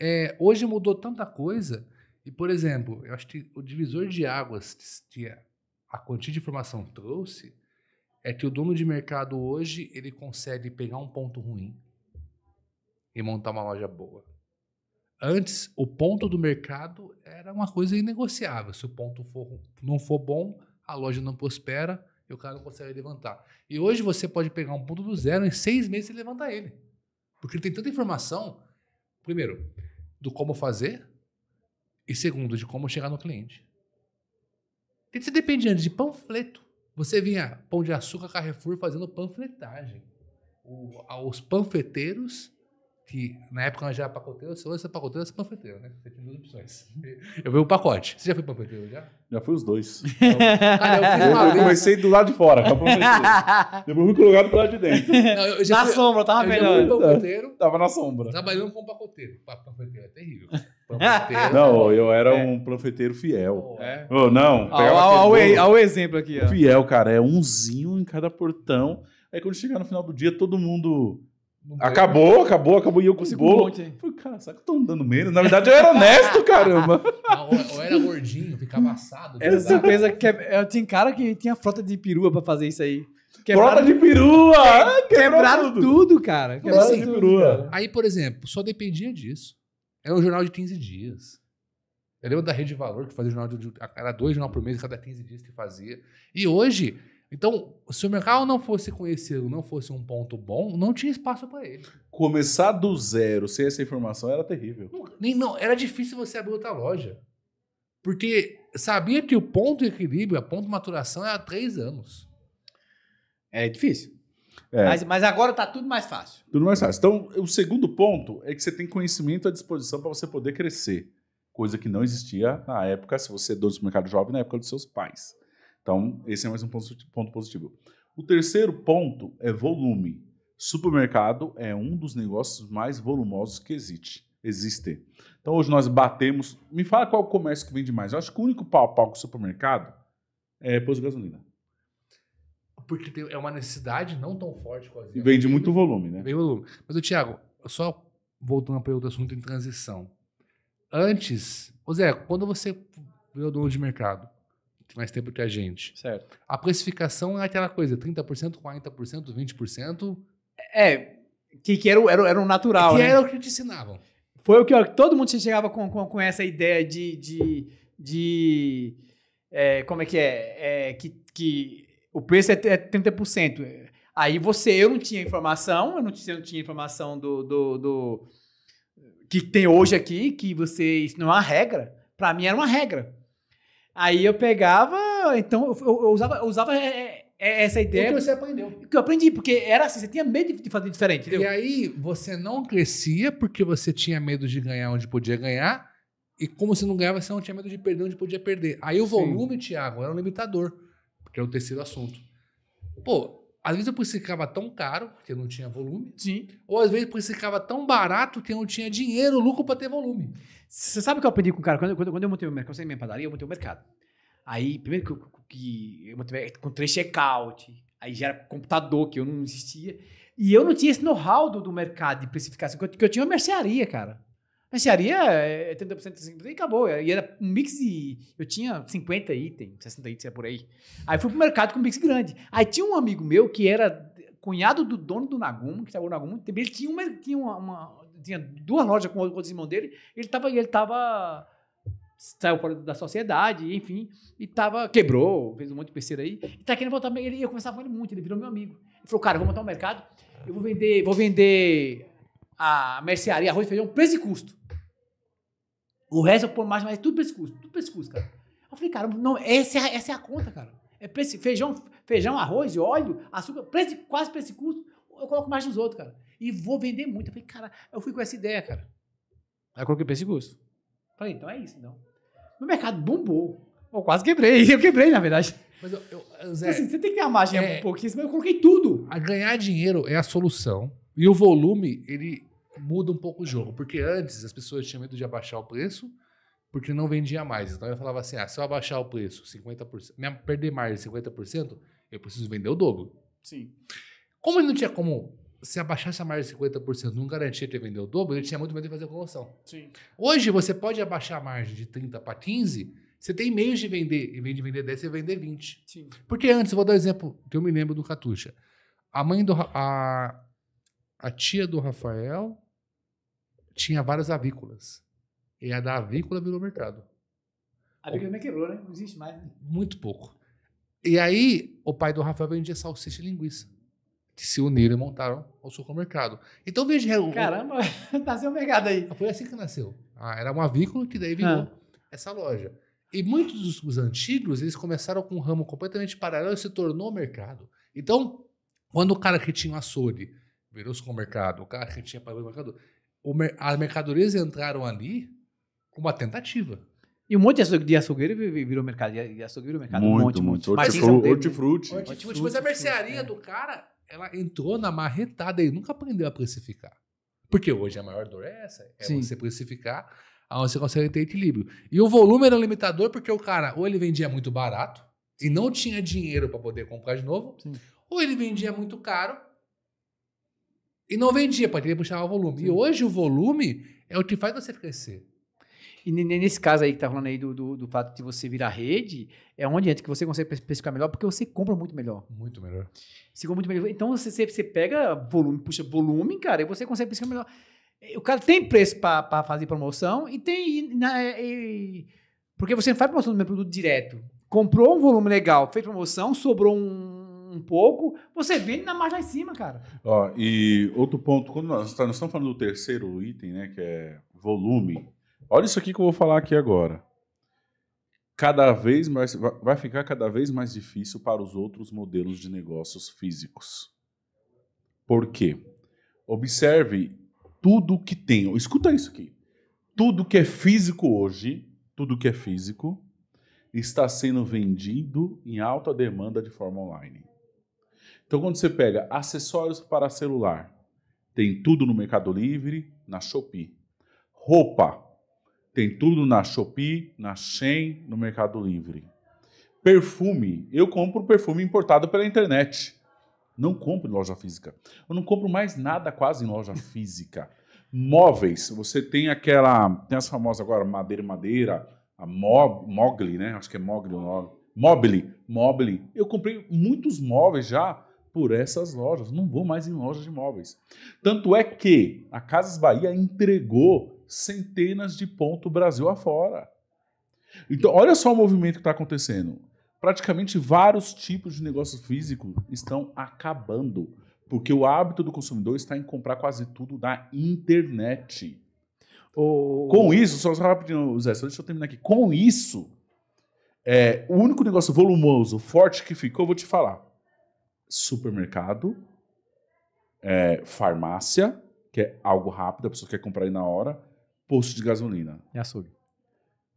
é, hoje mudou tanta coisa. E, por exemplo, eu acho que o divisor de águas que a quantia de informação trouxe é que o dono de mercado hoje ele consegue pegar um ponto ruim e montar uma loja boa. Antes, o ponto do mercado era uma coisa inegociável. Se o ponto for, não for bom, a loja não prospera e o cara não consegue levantar. E hoje você pode pegar um ponto do zero em seis meses e levantar ele. Porque ele tem tanta informação, primeiro, do como fazer, e segundo, de como chegar no cliente. Porque você depende antes de panfleto. Você vinha Pão de Açúcar Carrefour fazendo panfletagem. O- os panfleteiros, que na época nós já era pacoteiro, se você é pacoteiro, você é panfleteiro, né? Você tem duas opções. Eu vi o pacote. Você já foi panfleteiro já? Já foi os dois. Cara, eu Eu, eu comecei do lado de fora, com a professora. Depois fui colocado do lado de dentro. Não, eu já Na fui, sombra, tava eu já fui melhor. panfleteiro, Tava na sombra. trabalhando com pacoteiro. Pa- Panfleteiro é terrível. Não, eu era É. um panfleteiro fiel. É. Ô, não, aquele o- exemplo aqui, ó. Fiel, cara, é umzinho em cada portão. Aí quando chegar no final do dia, todo mundo. Acabou, acabou, acabou. E eu Consigo um monte. Falei, cara, será que eu tô andando menos? Na verdade, eu era honesto, caramba. Não, ou, ou era gordinho, ficava assado. Essa sabe? surpresa que eu tinha cara que tinha frota de perua pra fazer isso aí. Frota de perua! Ah, quebrou quebraram tudo. tudo, cara. Quebraram assim? tudo, Perua. cara. Aí, por exemplo, só dependia disso. Era um jornal de 15 dias. Eu lembro da Rede Valor, que fazia jornal de. Era dois jornal por mês, cada 15 dias que fazia. E hoje, então, se o mercado não fosse conhecido, não fosse um ponto bom, não tinha espaço para ele. Começar do zero sem essa informação era terrível. Não, nem, não, era difícil você abrir outra loja. Porque sabia que o ponto de equilíbrio, a ponto de maturação era três anos. É difícil. É. Mas, mas agora tá tudo mais fácil. Tudo mais fácil. Então, o segundo ponto é que você tem conhecimento à disposição para você poder crescer. Coisa que não existia na época, se você é dono do mercado jovem, na época dos seus pais. Então, esse é mais um ponto positivo. O terceiro ponto é volume. Supermercado é um dos negócios mais volumosos que existe. Existe. Então, hoje nós batemos. Me fala qual o comércio que vende mais. Eu acho que o único pau a pau com o supermercado é posto de gasolina. Porque tem- é uma necessidade não tão forte quase. E vende muito volume, né? Bem volume. Mas, o Thiago, só voltando para outro assunto em transição. Antes, ô Zé, quando você virou dono de mercado, tem mais tempo que a gente, Certo. a precificação é aquela coisa, 30%, 40%, 20%, É, que, que era, o- era, o- era um natural, que né? era o que te ensinavam. Foi o que ó, todo mundo chegava com, com, com essa ideia de. de, de é, como é que é? É, que, que o preço é, é 30%. Aí você, eu não tinha informação, eu não tinha, não tinha informação do, do, do- que tem hoje aqui, que você. Isso não é uma regra. Pra mim era uma regra. Aí eu pegava, então eu, eu usava, eu usava é, é, essa O ideia que você aprendeu. que eu aprendi, porque era assim, você tinha medo de fazer diferente, entendeu? E aí você não crescia porque você tinha medo de ganhar onde podia ganhar, e como você não ganhava, você não tinha medo de perder onde podia perder. Aí o Sim. volume, Thiago, era um limitador, porque é o terceiro assunto. Pô, às vezes eu precificava tão caro, que eu não tinha volume, Sim. ou às vezes eu precificava tão barato que eu não tinha dinheiro, lucro para ter volume. Você sabe o que eu aprendi com o cara? Quando, quando, quando eu montei o mercado, eu saí minha padaria, eu montei o mercado. Aí, primeiro que eu, que eu montei, com três check-out, aí já era computador, que eu não existia. E eu não tinha esse know-how do, do mercado de precificação, que eu, que eu tinha uma mercearia, cara. Mercearia é 30%, 50% e acabou. E era um mix de. Eu tinha 50 itens, 60 itens é por aí. Aí fui pro mercado com um mix grande. Aí tinha um amigo meu que era cunhado do dono do Nagum, que trabalhou no Nagum, também ele tinha uma, tinha uma, uma- tinha duas lojas com outros irmãos dele, ele tava, ele tava saiu fora da sociedade, enfim, e tava, quebrou, fez um monte de besteira aí, e tá querendo voltar, ele, eu conversava com ele muito, ele virou meu amigo. Ele falou, cara, vou montar um mercado, eu vou vender, vou vender a mercearia, arroz feijão, preço e custo. O resto eu pôr mais, mas tudo pescoço, tudo pescoço, cara. Eu falei, cara, não, essa é, a- essa é a conta, cara. É preço, feijão, feijão, arroz e óleo, açúcar, preço, quase preço custo. Eu coloco mais nos outros, cara. E vou vender muito. Eu falei, cara, eu fui com essa ideia, cara. Aí eu coloquei preço e custo. Falei, então é isso, então. No mercado bombou. Eu quase quebrei. Eu quebrei, na verdade. Mas eu, eu- Tipo Zé, assim, você tem que ter uma margem é- um pouquinho, mas eu coloquei tudo. a ganhar dinheiro é a solução. E o volume, ele muda um pouco o jogo. Porque antes as pessoas tinham medo de abaixar o preço, porque não vendia mais. Então eu falava assim: ah, se eu abaixar o preço 50%, minha- perder mais de 50%, eu preciso vender o dobro. Sim. Como ele não tinha como, se abaixasse a margem de 50%, não garantia ter vender o dobro, ele tinha muito medo de fazer promoção. Sim. Hoje você pode abaixar a margem de 30 para 15, você tem meios de vender. Em vez de vender 10, você vender 20. Sim. Porque antes, eu vou dar um exemplo que eu me lembro do Catuxa. A mãe do. A, a tia do Rafael tinha várias avícolas. E a da avícola virou mercado. A Bíblia também quebrou, né? Não existe mais. Né? Muito pouco. E aí, o pai do Rafael vendia salsicha e linguiça. Que se uniram e montaram o supermercado. Então, veja. Caramba, nasceu o mercado aí. Foi assim que nasceu. Ah, era uma avícola que daí virou Ah. essa loja. E muitos dos, dos antigos, eles começaram com um ramo completamente paralelo e se tornou mercado. Então, quando o cara que tinha um açougue virou supermercado, o cara que tinha mercado, o mer- as mercadorias entraram ali com uma tentativa. E um monte de açougue- de açougueiro vi- vi- virou mercado. E açougue virou mercado. um Muito, monte, muito. monte. Hortifru- Martins é um? Hortifruti. Hortifruti. Hortifruti, mas a mercearia do cara, ela entrou na marretada e nunca aprendeu a precificar. Porque hoje a maior dor é essa, é Sim. você precificar aonde você consegue ter equilíbrio. E o volume era um limitador porque o cara ou ele vendia muito barato e não tinha dinheiro para poder comprar de novo, Sim. ou ele vendia muito caro e não vendia para querer puxar o volume. E hoje o volume é o que faz você crescer. E ne- ne- nesse caso aí que tá falando aí do, do, do fato de você virar rede, é onde entra que você consegue especificar melhor, porque você compra muito melhor. Muito melhor. Você compra muito melhor. Então você, você, pega volume, puxa volume, cara, e você consegue especificar melhor. O cara tem preço para fazer promoção e tem. e na- e- porque você não faz promoção do meu produto direto. Comprou um volume legal, fez promoção, sobrou um, um pouco, você vende na margem lá em cima, cara. Ó, e outro ponto, quando nós, tá- nós estamos falando do terceiro item, né, que é volume. Olha isso aqui que eu vou falar aqui agora. Cada vez mais vai ficar cada vez mais difícil para os outros modelos de negócios físicos. Por quê? Observe tudo que tem. Escuta isso aqui. Tudo que é físico hoje, tudo que é físico, está sendo vendido em alta demanda de forma online. Então, quando você pega acessórios para celular, tem tudo no Mercado Livre, na Shopee. Roupa, tem tudo na Shopee, na Shein, no Mercado Livre. Perfume, eu compro perfume importado pela internet. Não compro em loja física. Eu não compro mais nada quase em loja física. Móveis, você tem aquela, tem as famosas agora, madeira madeira, a Mo- Mogli, né? Acho que é Mogli o nome. Mobile, Mobile. Eu comprei muitos móveis já por essas lojas. Não vou mais em lojas de móveis. Tanto é que a Casas Bahia entregou centenas de pontos Brasil afora. Então, olha só o movimento que está acontecendo. Praticamente vários tipos de negócios físicos estão acabando. Porque o hábito do consumidor está em comprar quase tudo na internet. Com isso, só só rapidinho, Zé, só deixa eu terminar aqui. Com isso, é, o único negócio volumoso, forte que ficou, eu vou te falar. Supermercado, é, farmácia, que é algo rápido, a pessoa quer comprar aí na hora, posto de gasolina. É açougue.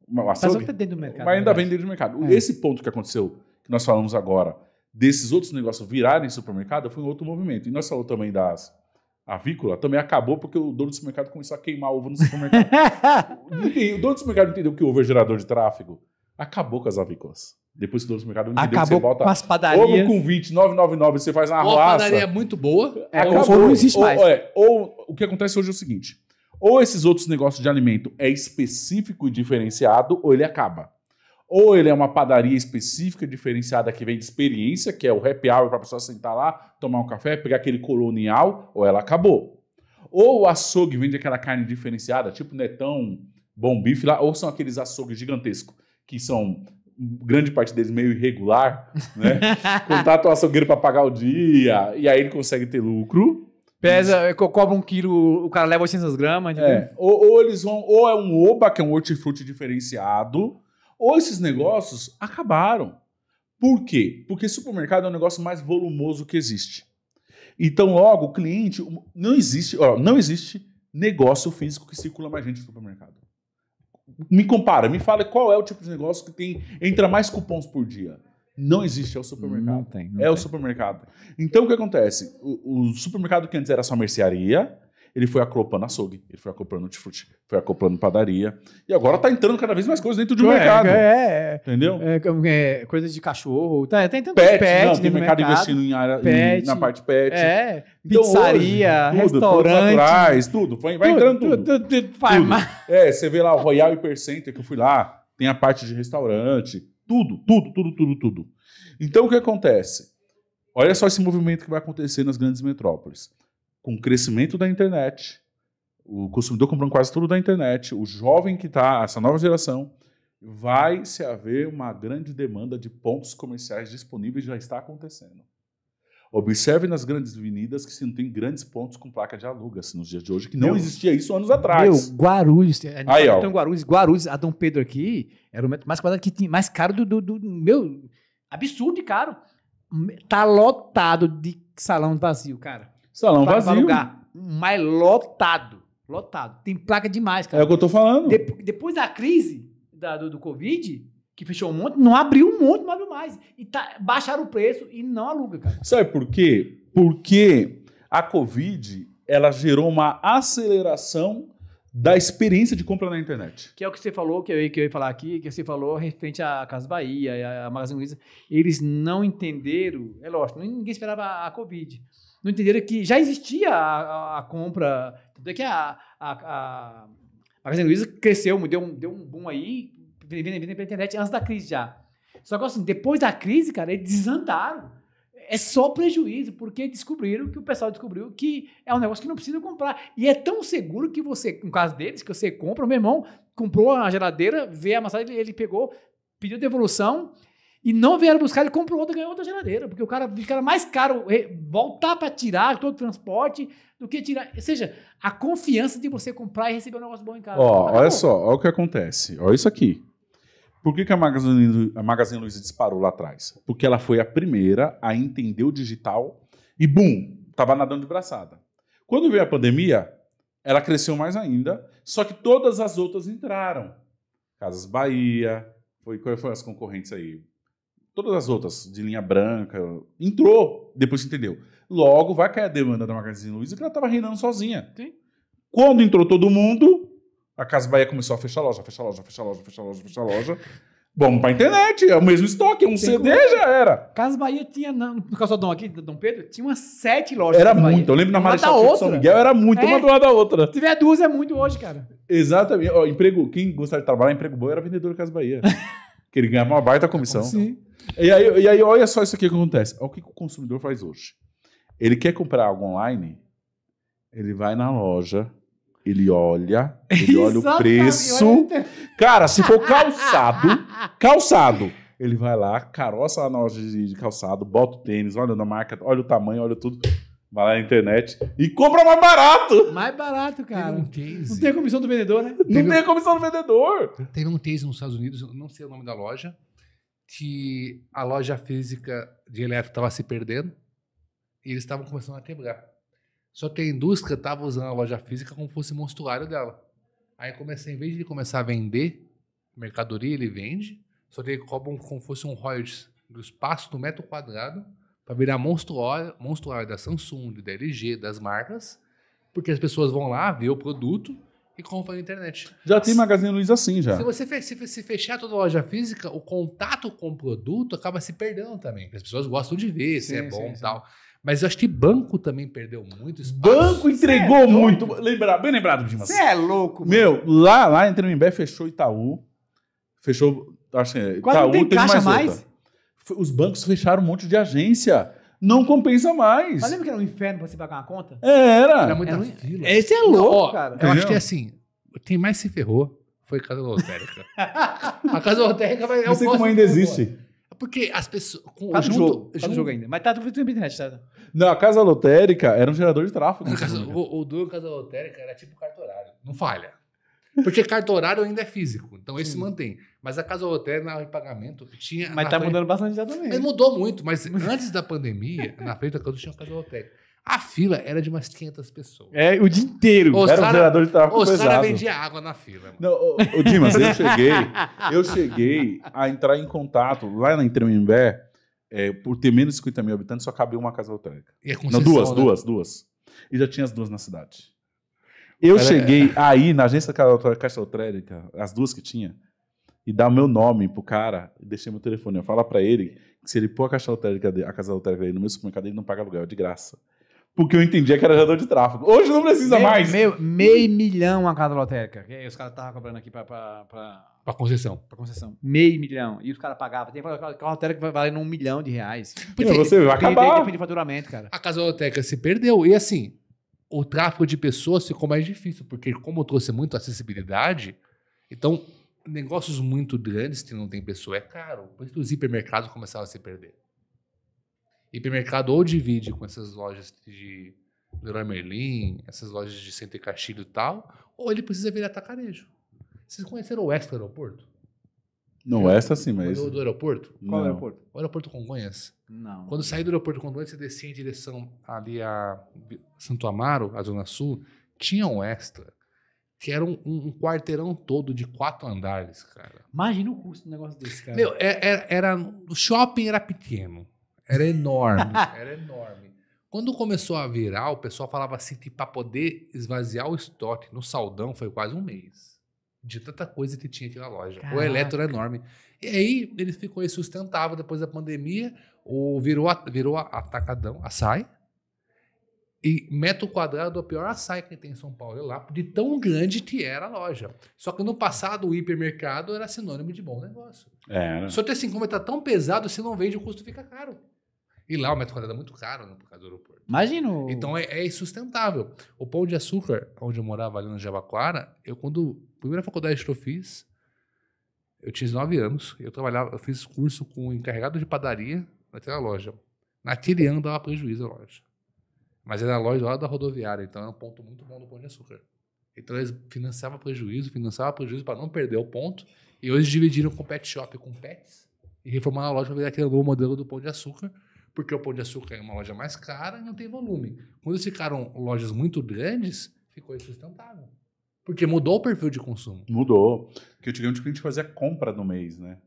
Mas açougue? tá dentro do mercado. Mas ainda vem verdade. dentro do mercado. É. Esse ponto que aconteceu, que nós falamos agora, desses outros negócios virarem supermercado, foi um outro movimento. E nós falamos também das avícola, também acabou porque o dono do supermercado começou a queimar ovo no supermercado. O dono do supermercado entendeu que ovo é gerador de tráfego. Acabou com as avícolas. Depois que o do supermercado que Acabou você bota com as ovo padarias. com 20, 9,99, você faz uma Ou arruaça. padaria é muito boa, É, Acabou. ou não existe Ou- mais. é, ou o que acontece hoje é o seguinte: ou esses outros negócios de alimento é específico e diferenciado, ou ele acaba. Ou ele é uma padaria específica e diferenciada que vem de experiência, que é o happy hour para a pessoa sentar lá, tomar um café, pegar aquele colonial, ou ela acabou. Ou o açougue vende aquela carne diferenciada, tipo netão, bom bife lá, ou são aqueles açougues gigantescos, que são grande parte deles meio irregular, né? Contrata o açougueiro para pagar o dia, e aí ele consegue ter lucro. Pesa, co- cobra um quilo, o cara leva 800 gramas. É, ou, ou eles vão, ou é um oba, que é um hortifruti diferenciado, ou esses negócios acabaram. Por quê? Porque supermercado é o negócio mais volumoso que existe. Então, logo, o cliente. Não existe, ó, não existe negócio físico que circula mais gente no supermercado. Me compara, me fala qual é o tipo de negócio que tem entra mais cupons por dia. Não existe, é o supermercado. Não tem. não É o tem. supermercado. Então o que acontece? O, o supermercado que antes era só mercearia, ele foi acoplando açougue, ele foi acoplando hortifruti, foi acoplando padaria. E agora tá entrando cada vez mais coisas dentro de um mercado. É, Entendeu? é, é, é, coisa de cachorro. Tá, tem tanto Pet, pet não, tem do mercado mercado. investindo em área, em- Pet. na parte pet. É, Então, pizzaria, hoje, tudo, restaurante. produtos naturais, tudo. Vai, vai entrando tudo. tudo, tudo, Tudo. É, você vê lá o Royal Hypercenter que eu fui lá, tem a parte de restaurante, tudo, tudo, tudo, tudo, tudo. Então o que acontece? Olha só esse movimento que vai acontecer nas grandes metrópoles. Com o crescimento da internet, o consumidor comprando quase tudo da internet, o jovem que está, essa nova geração, vai se haver uma grande demanda de pontos comerciais disponíveis, já está acontecendo. Observe nas grandes avenidas que se não tem grandes pontos com placa de aluga-se nos dias de hoje, que não Meu- existia isso anos atrás. Meu, Guarulhos. é, Aí, ó. Então, Guarulhos, Guarulhos, a Dom Pedro aqui era o metro mais quadrado que tinha, mais caro do, do, do- Meu, absurdo de caro. Tá lotado de salão vazio, cara. Salão Pra- pra vazio. alugar. Mas lotado. Lotado. Tem placa demais, É cara. o que eu tô falando. Dep- depois da crise da- do, do Covid, que fechou um monte, não abriu um monte, não abriu mais. E tá, baixaram o preço e não aluga, cara. Sabe por quê? Porque a Covid ela gerou uma aceleração da experiência de compra na internet. Que é o que você falou, que eu, ia- que eu ia falar aqui, que você falou referente à Casa Bahia e à Magazine Luiza. Eles não entenderam, é lógico, ninguém esperava a Covid. Não entenderam que já existia a, a- a compra. Tanto é que a, a, Magazine Luiza cresceu, deu um, deu um boom aí, vendendo pela internet antes da crise já. Só que assim, depois da crise, cara, eles desandaram. É só prejuízo, porque descobriram que o pessoal descobriu que é um negócio que não precisa comprar. E é tão seguro que você, no caso deles, que você compra, meu irmão comprou a geladeira, veio a massagem, ele pegou, pediu devolução e não vieram buscar, ele comprou outra, ganhou outra geladeira, porque o cara era mais caro voltar para tirar todo o transporte do que tirar. Ou seja, a confiança de você comprar e receber um negócio bom em casa. Ó, olha só, olha o que acontece. Olha isso aqui. Por que, que a, Magazine, a Magazine Luiza disparou lá atrás? Porque ela foi a primeira a entender o digital e, bum, tava nadando de braçada. Quando veio a pandemia, ela cresceu mais ainda, só que todas as outras entraram. Casas Bahia, foi, qual foi as concorrentes aí? Todas as outras, de linha branca, entrou, depois entendeu. Logo, vai cair a demanda da Magazine Luiza, que ela estava reinando sozinha. Sim. Quando entrou todo mundo, a Casa Bahia começou a fechar loja, fechar loja, fechar loja, fechar loja, fechar loja. Vamos pra internet, é o mesmo estoque, um CD já era. Casa Bahia tinha, na- no calçadão aqui, do Dom Pedro, tinha umas sete lojas. Era Bahia. muito. Eu lembro na Marechal São. Miguel, era muito É. uma do lado da outra. Se tiver duas, é muito hoje, cara. Exatamente. Ó, emprego, quem gostava de trabalhar, emprego bom era vendedor da Casa Bahia. que ele ganhava uma baita comissão. Sim. E aí, e aí, olha só isso aqui que acontece. Olha o que o consumidor faz hoje. Ele quer comprar algo online, ele vai na loja, ele olha, ele olha o preço. Cara, se for calçado, calçado, ele vai lá, caroça lá na loja de, de calçado, bota o tênis, olha na marca, olha o tamanho, olha tudo, vai lá na internet e compra mais barato. Mais barato, cara. Teve um Não case. tem a comissão do vendedor, né? Não Teve- tem a comissão do vendedor. Teve um case nos Estados Unidos, eu não sei o nome da loja, que a loja física de elétrico estava se perdendo e eles estavam começando a quebrar. Só que a indústria estava usando a loja física como fosse monstruário dela. Aí comecei, em vez de ele começar a vender mercadoria, ele vende, só que ele cobra como fosse um royalties do espaço do metro quadrado para virar monstruário, monstruário da Samsung, da LG, das marcas, porque as pessoas vão lá ver o produto e compram na internet. Já tem Magazine Luiza assim já. Se você fe- se, se fechar toda a loja física, o contato com o produto acaba se perdendo também. porque As pessoas gostam de ver se Sim, é bom e sim. tal. Mas eu acho que banco também perdeu muito espaço. Banco entregou Cê é muito. Lembra, bem lembrado, Dimas. Você é louco, mano. Meu, lá, lá em Tremembé fechou Itaú. Fechou, acho que é, Quase Itaú não tem teve caixa mais, mais. Os bancos fecharam um monte de agência. Não compensa mais. Mas lembra que era um inferno pra você pagar uma conta? É, Era Era. muita Era um- fila. Esse é louco, ó, cara. Eu Entendeu? acho que assim, quem mais se ferrou foi a Casa Lotérica. a Casa Lotérica vai. eu Não sei gosto como ainda existe. Porque as pessoas. Com, do junto- jogo. Junto- jogo ainda. Mas tá tudo na internet, tá? Não, a casa lotérica era um gerador de tráfego. Casa- o, o do casa lotérica era tipo cartorário. Não falha. Porque cartorário ainda é físico. Então esse Sim. mantém. Mas a casa lotérica, na hora de pagamento, tinha. Mas tá frente- mudando bastante já também. Mas mudou muito. Mas antes da pandemia, na frente da casa tinha uma casa lotérica. A fila era de umas 500 pessoas. É, o dia inteiro. Os Era um cara- gerador de tráfego Os caras pesado. vendiam água na fila. mano. Não, ô, ô, Dimas, eu cheguei, eu cheguei a entrar em contato lá na Tremembé, é, por ter menos de 50 mil habitantes, só cabia uma casa lotérica. E a Não, duas, né? duas, duas. E já tinha as duas na cidade. Eu Cara, cheguei aí na agência da Caixa Lotérica, as duas que tinha, e dar o meu nome pro cara, e deixei meu telefone. Eu falar pra ele que se ele pôr a Caixa Lotérica, a Casa Lotérica dele no meu supermercado, ele não paga aluguel, é de graça. Porque eu entendia que era gerador de tráfego. Hoje não precisa Meio- mais. Meio, meio milhão a casa lotérica. Que aí os caras estavam cobrando aqui pra, pra, pra, Pra concessão. pra concessão. Meio milhão. E os caras pagavam. Tem casa lotérica que vai valendo um milhão de reais. Não, você vai acabar. Depende de faturamento, cara. A casa lotérica se perdeu. E assim, o tráfego de pessoas ficou mais difícil, porque como trouxe muito acessibilidade, então negócios muito grandes que não tem pessoa é caro. Por isso os hipermercados começaram a se perder. Hipermercado ou divide com essas lojas de Leroy Merlin, essas lojas de centro e castilho e tal, ou ele precisa virar atacarejo. Vocês conheceram o Expo Aeroporto? Não, essa sim, mas. Do, do aeroporto? Qual é o não. aeroporto? O aeroporto Congonhas. Não. Quando saí do aeroporto Congonhas, você descia em direção ali a Santo Amaro, a Zona Sul, tinha um extra, que era um, um- um quarteirão todo de quatro andares, cara. Imagina o custo do negócio desse, cara. Meu, é- é- era, o shopping era pequeno, era enorme, era enorme. Quando começou a virar, o pessoal falava assim que para poder esvaziar o estoque no saldão foi quase um mês. De tanta coisa que tinha aqui na loja. O Caraca. eletro era enorme. E aí ele ficou insustentável depois da pandemia. O, virou, virou atacadão, açaí. E metro quadrado é o pior açaí que tem em São Paulo. é Lá, de tão grande que era a loja. Só que no passado o hipermercado era sinônimo de bom negócio. É, né? Só que assim, como tá tão pesado, se não vende, o custo fica caro. E lá o metro quadrado é muito caro né, por causa do aeroporto. Imagina o... Então é, é insustentável. O Pão de Açúcar, onde eu morava ali no Jabaquara, eu quando. Primeira faculdade que eu fiz, eu tinha 19 anos, eu trabalhava, eu fiz curso com o encarregado de padaria naquela loja. Naquele ano dava prejuízo a loja. Mas era a loja lá da rodoviária, então era um ponto muito bom do Pão de Açúcar. Então eles financiavam prejuízo, financiavam prejuízo para não perder o ponto. E hoje dividiram com pet shop com pets e reformaram a loja para virar aquele novo modelo do Pão de Açúcar, porque o Pão de Açúcar é uma loja mais cara e não tem volume. Quando eles ficaram lojas muito grandes, ficou insustentável. Porque mudou o perfil de consumo. Mudou. Porque antigamente o cliente fazia compra no mês, né?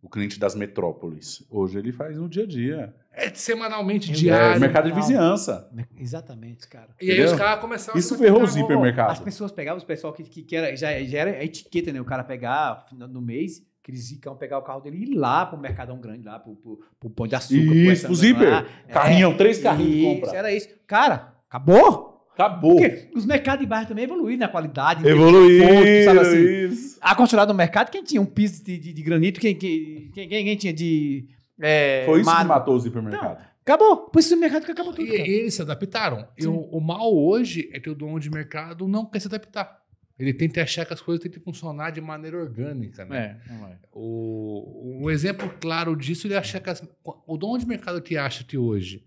O cliente das metrópoles. Hoje ele faz no dia a dia. É semanalmente, É, É, diário. mercado de vizinhança. Exatamente, cara. E aí Entendeu? os caras começaram Isso a ferrou os hipermercados. As pessoas pegavam, os pessoal que, que, que era, já, já era a etiqueta, né? O cara pegar no, no mês, que eles iam pegar o carro dele e ir lá pro Mercadão Grande, lá pro, pro, pro Pão de Açúcar. pro Isso, pro zíper. Carrinhão, três carrinhos de Isso, compra. era isso. Cara, acabou? Acabou. Porque os mercados de bairro também evoluíram na qualidade. Evoluíram. Assim? isso. A construção do mercado, quem tinha um piso de, de, de granito, quem, quem, quem, quem tinha de. É, Foi isso que mármore? matou os hipermercados. Acabou. Por isso o mercado que acabou tudo. E, eles se adaptaram. E Sim. o, mal hoje é que o dono de mercado não quer se adaptar. Ele tenta achar que as coisas têm que funcionar de maneira orgânica, né? É, vai. O, um exemplo claro disso, ele acha que as- o dono de mercado que acha que hoje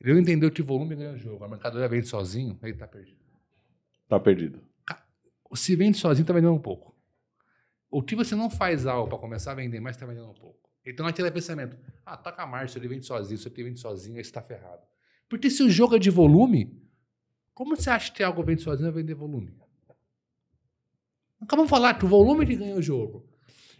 ele não entendeu que volume ganha o jogo, a mercadoria vende sozinho, ele tá perdido. Tá perdido. Se vende sozinho, tá vendendo um pouco. O que você não faz algo para começar a vender mais, tá vendendo um pouco. Então aquele pensamento, ah, toca a marcha, ele vende sozinho, se ele vende sozinho, aí você tá ferrado. Porque se o jogo é de volume, como você acha que algo vende sozinho vai vender volume? Acabamos de falar que o volume que ganha o jogo.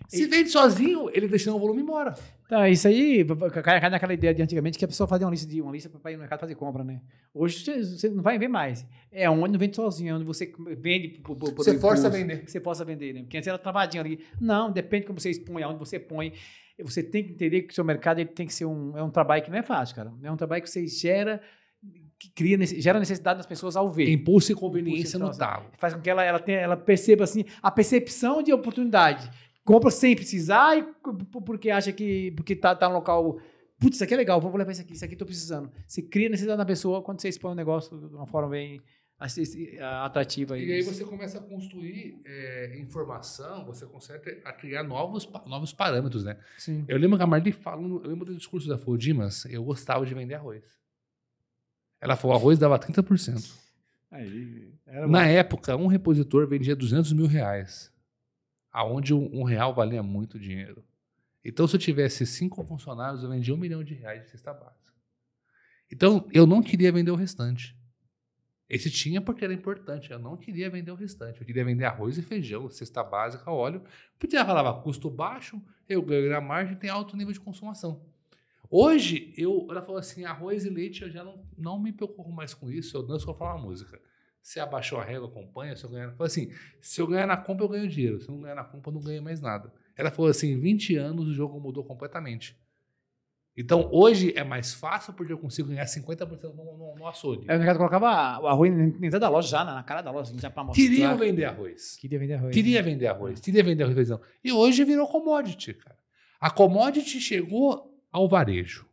Se vende sozinho, ele deixando o volume embora. Então, isso aí cai, cai naquela ideia de antigamente que a pessoa fazia uma lista de uma lista para ir no mercado fazer compra, né? Hoje você, não vai ver mais. É onde não vende sozinho, é onde você vende por, por, por Você força a vender. que Você possa vender, né? Porque antes era travadinho ali. Não, depende de como você expõe, aonde você põe. Você tem que entender que o seu mercado ele tem que ser um, é um trabalho que não é fácil, cara. É um trabalho que você gera, que cria, gera necessidade das pessoas ao ver. Impulso e conveniência no Impulso e talo. faz com que ela, ela, tenha, ela perceba assim a percepção de oportunidade. Compra sem precisar e porque acha que porque tá, tá no local. Putz, isso aqui é legal, vou levar isso aqui, isso aqui tô precisando. Você cria necessidade na pessoa quando você expõe um negócio de uma forma bem atrativa. E aí você começa a construir é, informação, você consegue a criar novos, novos parâmetros, né? Sim. Eu lembro que a Marli falando, eu lembro do discurso da Flor Dimas, eu gostava de vender arroz. Ela falou, arroz dava 30%. Aí, Na época, um repositor vendia 200 mil reais, aonde um, real valia muito dinheiro. Então, se eu tivesse cinco funcionários, eu vendia um milhão de reais de cesta básica. Então, eu não queria vender o restante. Esse tinha porque era importante. Eu não queria vender o restante. Eu queria vender arroz e feijão, cesta básica, óleo. Porque ela falava custo baixo, eu ganho na margem tem alto nível de consumação. Hoje, eu, ela falou assim: arroz e leite, eu já não, não me preocupo mais com isso, eu danço falar uma música. Se abaixou a régua, acompanha. Se eu ganhar, falou assim: se eu ganhar na compra, eu ganho dinheiro. Se eu não ganhar na compra, eu não ganho mais nada. Ela falou assim: em 20 anos o jogo mudou completamente. Então, hoje é mais fácil porque eu consigo ganhar 50% no, no, no açougue. Aí o mercado colocava o arroz dentro da loja já, na na cara da loja, já pra mostrar. Queriam vender arroz. Queria vender arroz. Queria vender arroz, queria vender arroz e feijão. E hoje virou commodity, cara. A commodity chegou ao varejo.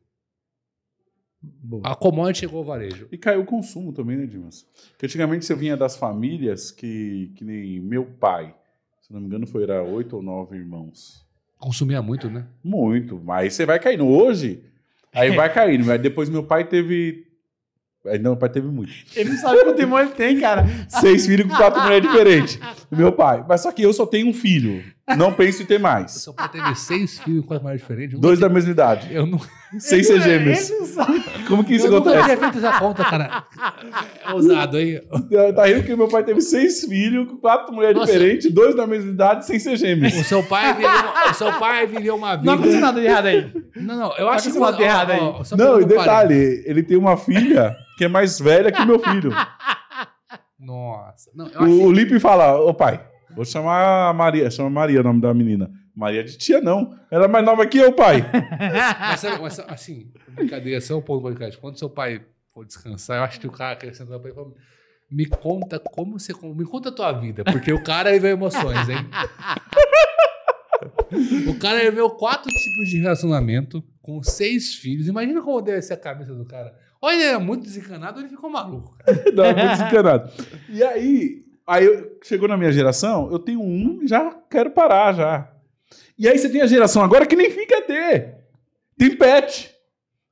Boa. A commodity chegou ao varejo. E caiu o consumo também, né, Dimas? Porque antigamente você vinha das famílias que, que nem meu pai, se não me engano, foi era oito ou nove irmãos. Consumia muito, né? Muito. Mas você vai caindo. Hoje, aí vai caindo. Mas depois meu pai teve. Não, meu pai teve muito. Ele não sabe quanto irmão ele tem, cara. Seis filhos com quatro mulheres diferentes. Meu pai. Mas só que eu só tenho um filho. Não penso em ter mais. seu pai teve seis filhos com quatro mulheres diferentes. Eu Dois da mesma idade. Eu, não, Sem ser gêmeos. Não. Como que isso eu nunca acontece? tinha feito essa conta, cara. É ousado, hein? Tá rindo que meu pai teve seis filhos com quatro mulheres Nossa. diferentes, dois da mesma idade, sem ser gêmeos. O seu pai viveu, o seu pai viveu uma vida. Não aconteceu nada de errado aí. Não, não, eu acho que. acontecendo nada de errado aí. ó, ó, Não, e detalhe, ele tem uma filha que é mais velha que meu filho. Nossa. Não, eu O, o Lipe fala, ô pai, vou chamar a Maria, chama Maria o nome da menina. Maria de tia não, ela é mais nova que eu, pai. Mas, sabe, mas, assim, brincadeira, esse é o ponto do podcast. Quando seu pai for descansar, eu acho que o cara acrescentou pra ele falou, me conta como você. Me conta a tua vida, porque o cara viveu emoções, hein? o cara viveu quatro tipos de relacionamento com seis filhos. Imagina como deve ser a cabeça do cara. Ou ele era muito desencanado, ele ficou maluco. Cara. Não, é muito desencanado. E aí, aí eu- chegou na minha geração, eu tenho um e já quero parar já. E aí você tem a geração agora que nem fica ter. Tem pet.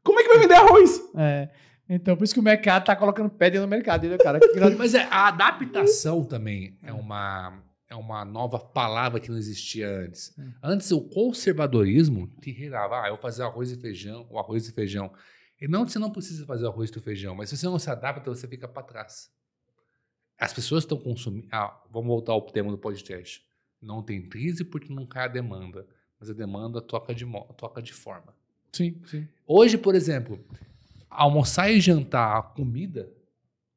Como é que vai vender arroz? É. Então, por isso que o mercado tá colocando pé dentro do mercado, entendeu, cara? Mas é, a adaptação também é uma, é uma nova palavra que não existia antes. Antes, o conservadorismo te rirava. Ah, eu vou fazer arroz e feijão, o arroz e feijão. E não que você não precisa fazer o arroz e o feijão, mas se você não se adapta, você fica para trás. As pessoas estão consumindo. Ah, vamos voltar ao tema do podcast. Não tem crise porque não cai a demanda. Mas a demanda toca de, toca de forma. Sim, sim. Hoje, por exemplo, almoçar e jantar a comida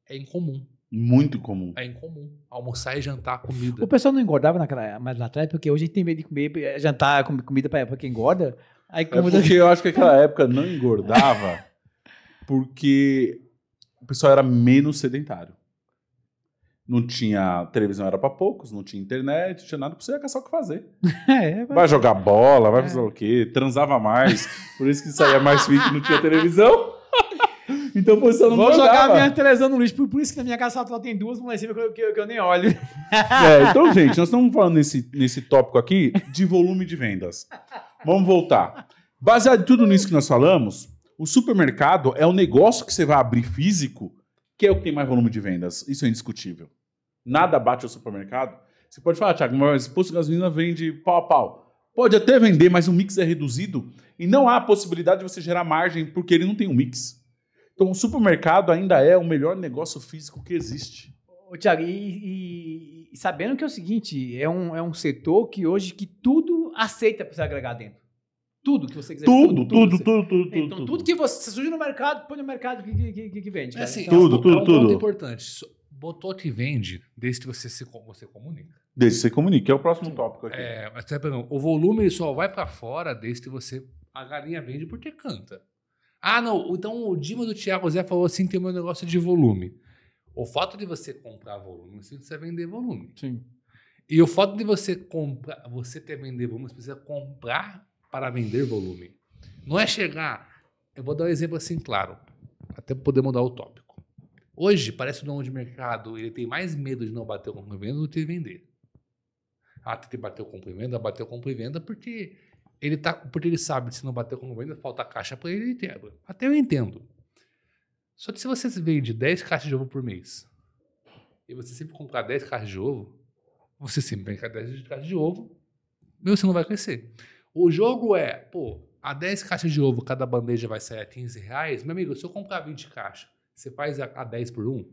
é incomum. Muito comum. É incomum. Almoçar e jantar a comida. O pessoal não engordava naquela, mais lá atrás, porque hoje a gente tem medo de comer, eh, jantar com- comida pra, pra quem engorda. Aí, É como porque eu acho que naquela época não engordava porque o pessoal era menos sedentário. Não tinha televisão, era pra poucos, não tinha internet, não tinha nada você ia caçar o que fazer. é, vai- Vai jogar bola, vai fazer o quê? Transava mais, por isso que saía mais fit, não tinha televisão. então pessoal não Vou jogar engordava. minha televisão no lixo, por, por isso que na minha casa só tem duas mulheres que, eu- que, eu- que eu nem olho. É, então, gente, nós estamos falando nesse, nesse tópico aqui de volume de vendas. Vamos voltar. Baseado em tudo nisso que nós falamos, o supermercado é o negócio que você vai abrir físico, que é o que tem mais volume de vendas. Isso é indiscutível. Nada bate o supermercado. Você pode falar, Thiago, mas o posto de gasolina vende pau a pau. Pode até vender, mas o mix é reduzido e não há possibilidade de você gerar margem porque ele não tem um mix. Então, o supermercado ainda é o melhor negócio físico que existe. Ô, Thiago, e, e- e sabendo que é o seguinte, é um, é um setor que hoje que tudo aceita para você agregar dentro. Tudo que você quiser. Tudo, tudo, você- tudo, tudo, tudo. Então, tudo que você surge no mercado, põe no mercado que, que, que, que vende. É assim, Então, Tudo, é um- tudo, é um tudo. ponto importante. Botou que vende desde que você se você comunica. Desde que você comunique, que é o próximo tópico aqui. É, mas, tá o volume ele só vai pra fora desde que você a galinha vende porque canta. Ah, não. Então o Dima do Thiago Zé falou assim: tem meu negócio de volume. O fato de você comprar volume, você precisa vender volume. Sim. E o fato de você comprar, você ter vender volume, você precisa comprar para vender volume. Não é chegar. Eu vou dar um exemplo assim, claro, até para poder mudar o tópico. Hoje, parece o dono de mercado ele tem mais medo de não bater o compra e venda do que de vender. Ah, tem que bater o compra e venda, bater o compra e venda, porque ele, tá, porque ele sabe que se não bater o compra e venda, falta caixa para ele, ele quebra. Até eu entendo. Só que se você vende 10 caixas de ovo por mês, e você sempre comprar 10 caixas de ovo, você sempre vai 10 caixas de ovo, meu, você não vai crescer. O jogo é, pô, a 10 caixas de ovo, cada bandeja vai sair a 15 reais. Meu amigo, se eu comprar 20 caixas, você faz a, a 10 por 1?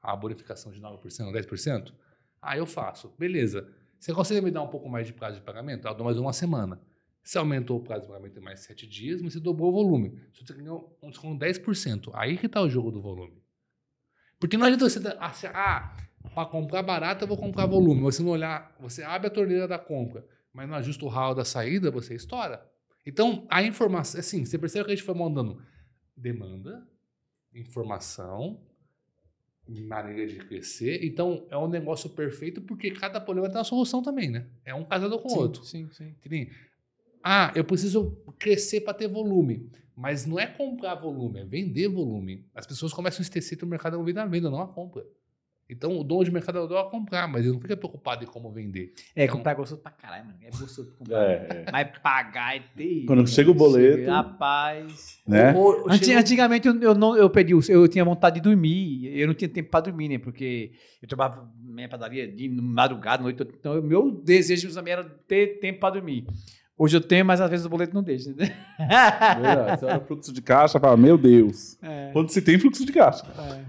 A bonificação de 9%, 10%? Ah, eu faço. Beleza. Você consegue me dar um pouco mais de prazo de pagamento? Eu dou mais uma semana. Você aumentou o prazo de pagamento em mais 7 dias, mas você dobrou o volume. Você ganhou um desconto 10%. Aí que está o jogo do volume. Porque não adianta você... Ah, para comprar barato eu vou comprar volume. Você não olhar... Você abre a torneira da compra, mas não ajusta o RAL da saída, você estoura. Então, a informação... Assim, você percebe que a gente foi mandando demanda, informação, maneira de crescer. Então, é um negócio perfeito porque cada problema tem uma solução também, né? É um casador com o outro. Sim, sim. Ah, eu preciso crescer para ter volume. Mas não é comprar volume, é vender volume. As pessoas começam a esquecer que o mercado é movido a venda, não a compra. Então o dono de mercado adora comprar, mas ele não fica preocupado em como vender. É, então, comprar é gostoso pra caralho, mano. É gostoso comprar. É, é. Mas pagar é terrível. Quando chega o boleto. rapaz. Né? O, o, chego... Antigamente eu, eu, não, eu pedi, eu tinha vontade de dormir. Eu não tinha tempo pra dormir, né? Porque eu trabalhava na minha padaria de madrugada, noite. Então, o meu desejo também era ter tempo pra dormir. Hoje eu tenho, mas às vezes o boleto não deixa. Né? Você olha fluxo de caixa fala, meu Deus. É. Quando se tem fluxo de caixa.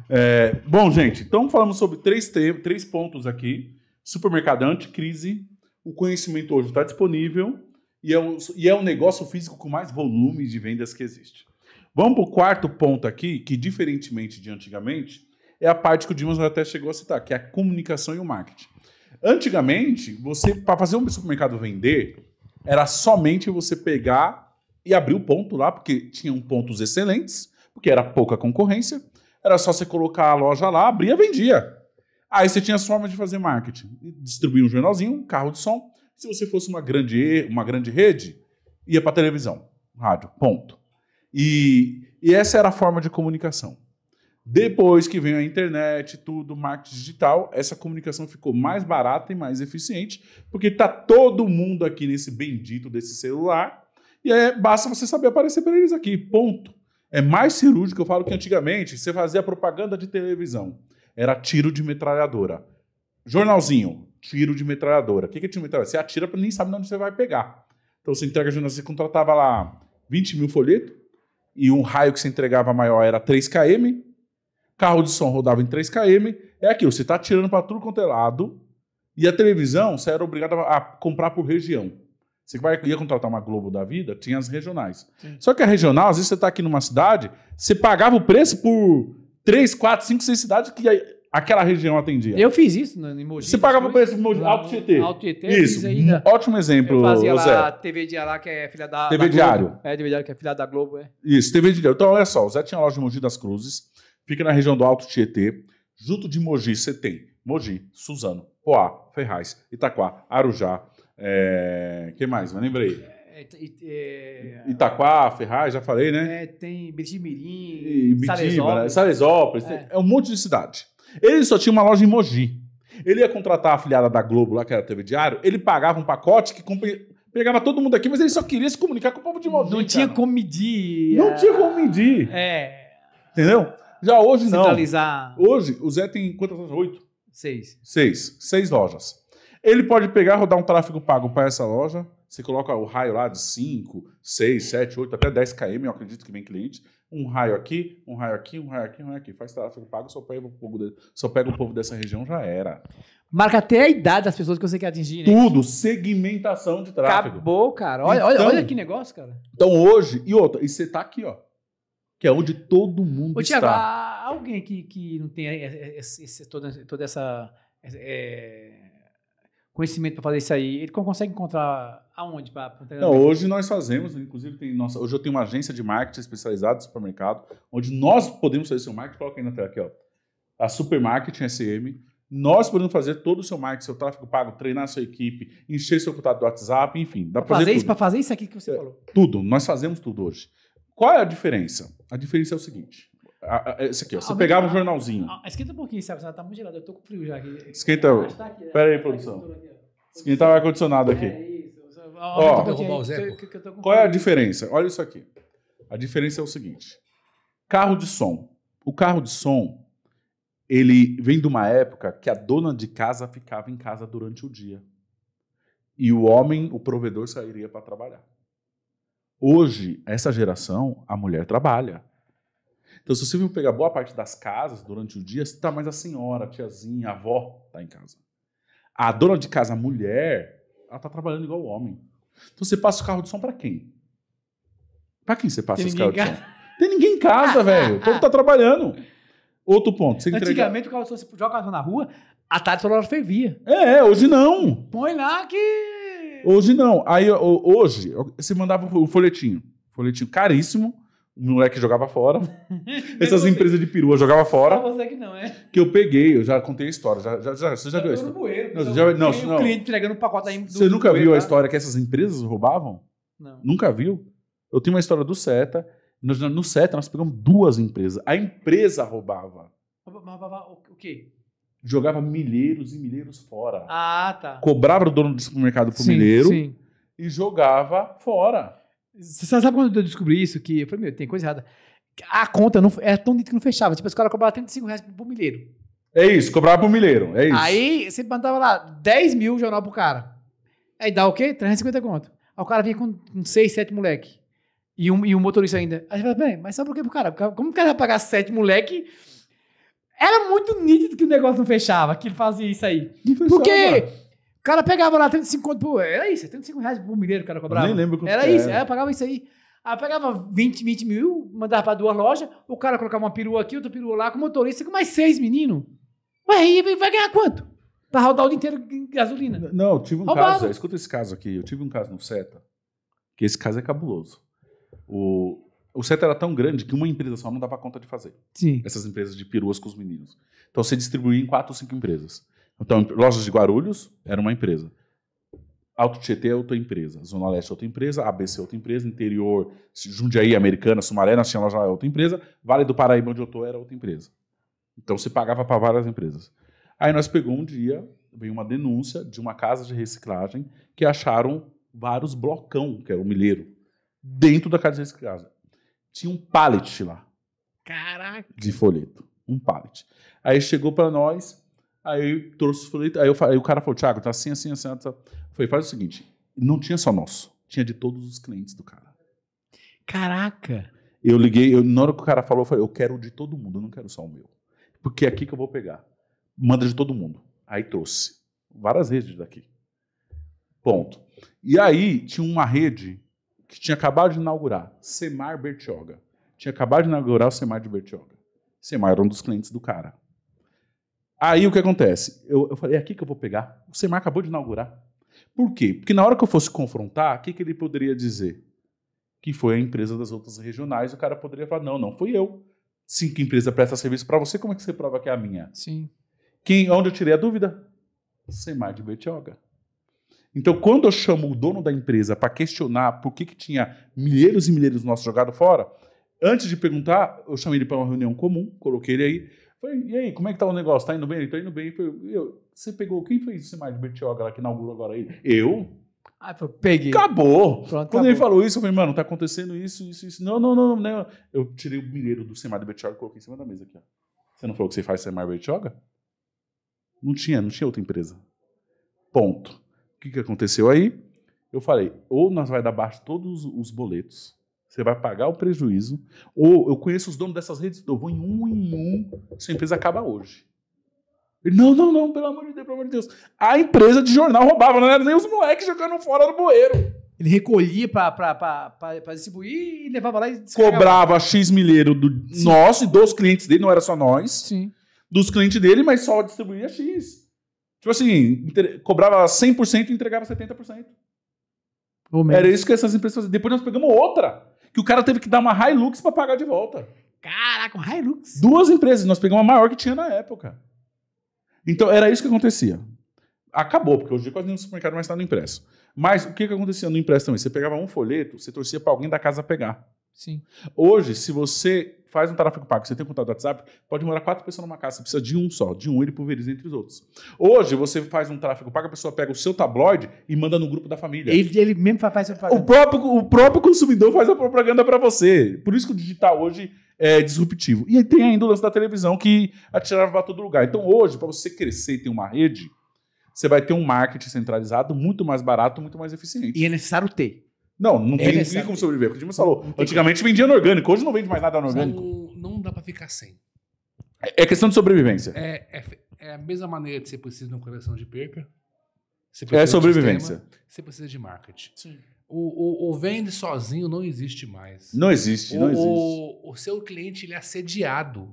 É. É, bom, gente, então falamos sobre três, três pontos aqui. Supermercado anticrise, o conhecimento hoje está disponível e é, o, e é o negócio físico com mais volume de vendas que existe. Vamos para o quarto ponto aqui, que diferentemente de antigamente, é a parte que o Dimas até chegou a citar, que é a comunicação e o marketing. Antigamente, você para fazer um supermercado vender, era somente você pegar e abrir o ponto lá, porque tinham pontos excelentes, porque era pouca concorrência. Era só você colocar a loja lá, abria, vendia. Aí você tinha as formas de fazer marketing. Distribuir um jornalzinho, um carro de som. Se você fosse uma grande, uma grande rede, ia para televisão, rádio, ponto. E, e essa era a forma de comunicação. Depois que veio a internet, tudo, marketing digital, essa comunicação ficou mais barata e mais eficiente, porque está todo mundo aqui nesse bendito desse celular, e é, basta você saber aparecer para eles aqui, ponto. É mais cirúrgico, eu falo que antigamente você fazia propaganda de televisão, era tiro de metralhadora. Jornalzinho, tiro de metralhadora. O que é tiro de metralhadora? Você atira para nem sabe onde você vai pegar. Então você entrega jornal, você contratava lá 20 mil folhetos, e um raio que você entregava maior era 3 km, carro de som rodava em 3 km, é aquilo, você está tirando para tudo quanto é lado, e a televisão você era obrigado a comprar por região. Você vai, ia contratar uma Globo da vida, tinha as regionais. Sim. Só que a regional, às vezes você está aqui numa cidade, você pagava o preço por 3, 4, 5, 6 cidades que aquela região atendia. Eu fiz isso no Emoji. Você pagava o preço no Alto Tietê. Alto Tietê. Isso, um ótimo exemplo, Eu fazia Zé. lá a TV Diário lá, que é filha da TV da Diário. É, TV Diário, que é filha da Globo, é. Isso, TV Diário. Então, olha só, o Zé tinha a loja de Mogi das Cruzes, Fica na região do Alto Tietê. Junto de Mogi, você tem Mogi, Suzano, Poá, Ferraz, Itaquá, Arujá. É... que mais? Mas lembrei. É, é, Itaquá, Ferraz, já falei, né? É, tem Bitimirim, Salesópolis. Salesópolis. Salesópolis é. é um monte de cidade. Ele só tinha uma loja em Mogi. Ele ia contratar a afiliada da Globo lá, que era a TV Diário, ele pagava um pacote que pegava todo mundo aqui, mas ele só queria se comunicar com o povo de Mogi. Não cara. tinha como medir. Não tinha como medir. É. Entendeu? Já hoje não. Centralizar. Hoje, o Zé tem quantas lojas? Oito? Seis. Seis. Seis lojas. Ele pode pegar, rodar um tráfego pago para essa loja. Você coloca o raio lá de 5, 6, 7, 8, até 10 km, eu acredito que vem cliente. Um raio aqui, um raio aqui, um raio aqui, um raio aqui. Faz tráfego pago, só pega o povo, de, só pega o povo dessa região, já era. Marca até a idade das pessoas que você quer atingir, né? Tudo, segmentação de tráfego. Acabou, cara. Olha, então, olha, olha que negócio, cara. Então hoje, e outra, e você tá aqui, ó que é onde todo mundo Ô, Thiago, está. alguém que, que não tem esse, esse, toda, toda essa é, conhecimento para fazer isso aí, ele consegue encontrar aonde? Pra, pra não, hoje nós fazemos, inclusive tem nossa, hoje eu tenho uma agência de marketing especializada no supermercado, onde nós podemos fazer seu marketing, coloca aí na tela aqui, ó, a Supermarketing SM, nós podemos fazer todo o seu marketing, seu tráfego pago, treinar sua equipe, encher seu contato do WhatsApp, enfim. Dá para fazer, fazer isso, para fazer isso aqui que você é, falou. Tudo, nós fazemos tudo hoje. Qual é a diferença? A diferença é o seguinte: a- a- esse aqui, ó. Você Aumenta- pegava um jornalzinho. Ah, esquenta um pouquinho, sabe? Tá muito gelado. Eu tô com frio já aqui. Esquenta. Tá aqui, né? Pera aí, Tá produção. ó. Esquentar o ar-condicionado aqui. É isso. Ó, com Qual é a diferença? Olha isso aqui. A diferença é o seguinte: carro de som. O carro de som, ele vem de uma época que a dona de casa ficava em casa durante o dia. E o homem, o provedor, sairia para trabalhar. Hoje, essa geração, a mulher trabalha. Então, se você for pegar boa parte das casas durante o dia, está mais a senhora, a tiazinha, a avó está em casa. A dona de casa, a mulher, ela está trabalhando igual o homem. Então, você passa o carro de som para quem? Para quem você passa Tem esse ninguém carro de som? Tem ninguém em casa, velho. O povo tá trabalhando. Outro ponto. Você entrega... Antigamente, o carro só se joga o carro na rua, a tarde toda hora fervia. É, hoje não. Põe lá que. Hoje não. Aí, ho- hoje, você mandava o folhetinho. Folhetinho caríssimo. O moleque jogava fora. Essas empresas de perua jogava Só fora. você que não, é. Que eu peguei, eu já contei a história. Já, já, já- você já viu a Eu no história? bueiro. Não, Não, já- não, não. o cliente entregando um pacote aí. Você nunca bueiro, viu a tá? história que essas empresas roubavam? Não. Nunca viu? Eu tenho uma história do SETA. Nós- No SETA, nós pegamos duas empresas. A empresa roubava. Mas- O quê? Jogava milheiros e milheiros fora. Ah, tá. Cobrava o dono do supermercado pro Sim, milheiro Sim. e jogava fora. Você sabe quando eu descobri isso? Que eu falei, meu, tem coisa errada. A conta não, é tão dito que não fechava. Tipo, os caras cobravam 35 reais por milheiro. É isso, cobrava pro milheiro. É isso. Aí você mandava lá 10 mil jornal pro cara. Aí dá o quê? 350 conto. Aí o cara vinha com, com 6, 7 moleque. E um, e um motorista ainda. Aí você fala, bem, mas sabe por quê pro cara? Como o cara vai pagar 7 moleque? Era muito nítido que o negócio não fechava, que ele fazia isso aí. Fechava. Porque o cara pegava lá 35 conto por. Era isso, 35 reais por milheiro o cara Eu cobrava. nem lembro quanto Era que isso, aí eu pagava isso aí. Aí eu pegava 20, 20 mil, mandava pra duas lojas, o cara colocava uma perua aqui, outra perua lá, com motorista, com mais seis meninos. Ué, aí vai ganhar quanto? Pra rodar o dia inteiro em gasolina. Não, eu tive um Roubado. caso, escuta esse caso aqui. Eu tive um caso no SETA, que esse caso é cabuloso. O, o SETA era tão grande que uma empresa só não dava conta de fazer. Sim. Essas empresas de peruas com os meninos. Então você distribuía em quatro ou cinco empresas. Então, lojas de Guarulhos era uma empresa. Alto Tietê é outra empresa. Zona Leste é outra empresa. ABC é outra empresa. Interior, Jundiaí, Americana, Sumaré, nós tínhamos lá é outra empresa. Vale do Paraíba, onde eu tô, era outra empresa. Então você pagava para várias empresas. Aí nós pegou um dia, veio uma denúncia de uma casa de reciclagem que acharam vários blocão, que era o milheiro, dentro da casa de reciclagem. Tinha um pallet lá Caraca. de folheto. Um pallet. Aí chegou para nós, aí trouxe os folhetos. Aí, eu aí o cara falou: Thiago, tá assim, assim, assim. Eu falei: faz o seguinte: não tinha só nosso, tinha de todos os clientes do cara. Caraca. Eu liguei, eu, na hora que o cara falou, eu falei: eu quero o de todo mundo, eu não quero só o meu. Porque é aqui que eu vou pegar. Manda de todo mundo. Aí trouxe. Várias redes daqui. Ponto. E aí tinha uma rede que tinha acabado de inaugurar, Semar Bertioga. Tinha acabado de inaugurar o Semar de Bertioga. Semar era um dos clientes do cara. Aí o que acontece? Eu, eu falei, é aqui que eu vou pegar. O Semar acabou de inaugurar. Por quê? Porque na hora que eu fosse confrontar, o que, que ele poderia dizer? Que foi a empresa das outras regionais, o cara poderia falar, não, não fui eu. Sim, que empresa presta serviço para você, como é que você prova que é a minha? Sim. Quem, onde eu tirei a dúvida? Semar de Bertioga. Então, quando eu chamo o dono da empresa para questionar por que, que tinha milheiros e milheiros nossos jogados fora, antes de perguntar, eu chamei ele para uma reunião comum, coloquei ele aí. Falei, e aí, como é que tá o negócio? Tá indo bem? Ele tá indo bem. Falei, eu, você pegou, quem fez o Semar de Bertioga lá que inaugurou agora aí? Eu? Eu peguei. Acabou. Pronto, Quando ele acabou. falou isso, eu falei, mano, tá acontecendo isso, isso, isso. Não, não, não, não. Eu tirei o milheiro do Semar de Bertioga e coloquei em cima da mesa aqui, ó. Você não falou que você faz Semar Bertioga? Não tinha, não tinha outra empresa. Ponto. O que, que aconteceu aí? Eu falei, ou nós vai dar baixo todos os boletos, você vai pagar o prejuízo, ou eu conheço os donos dessas redes, eu vou em um em um, sua empresa acaba hoje. Ele, não, não, não, pelo amor de Deus, pelo amor de Deus. A empresa de jornal roubava, não era nem os moleques jogando fora do bueiro. Ele recolhia pra distribuir e levava lá e descarregava. Cobrava X milheiro do nosso e dos clientes dele, não era só nós, Sim. dos clientes dele, mas só distribuía X. Tipo assim, cobrava 100% e entregava 70%. Ou menos. Era isso que essas empresas faziam. Depois nós pegamos outra, que o cara teve que dar uma Hilux para pagar de volta. Caraca, um Hilux. Duas empresas, nós pegamos a maior que tinha na época. Então era isso que acontecia. Acabou, porque hoje quase nenhum supermercado mais está no impresso. Mas o que, que acontecia no impresso também? Você pegava um folheto, você torcia para alguém da casa pegar. Sim. Hoje, se você faz um tráfego pago, você tem um contato do WhatsApp, pode morar quatro pessoas numa casa, você precisa de um só, de um ele pulveriza entre os outros. Hoje, você faz um tráfego pago, a pessoa pega o seu tabloide e manda no grupo da família. Ele, ele mesmo fa- faz essa O próprio, o próprio consumidor faz a propaganda para você. Por isso que o digital hoje é disruptivo. E tem ainda o lance da televisão que atirava para todo lugar. Então hoje, para você crescer e ter uma rede, você vai ter um marketing centralizado muito mais barato, muito mais eficiente. E é necessário ter. Não, não É tem, não tem como sobreviver. Porque o Dimas falou, Não antigamente vendia no orgânico, hoje não vende mais nada no orgânico. Não, não dá pra ficar sem. É questão de sobrevivência. É, é, é a mesma maneira de você precisa de uma correção de perca. Você É, sobrevivência. sistema, você precisa de marketing. O, o, o vende sozinho não existe mais. Não existe, não o, existe. o, o seu cliente ele é assediado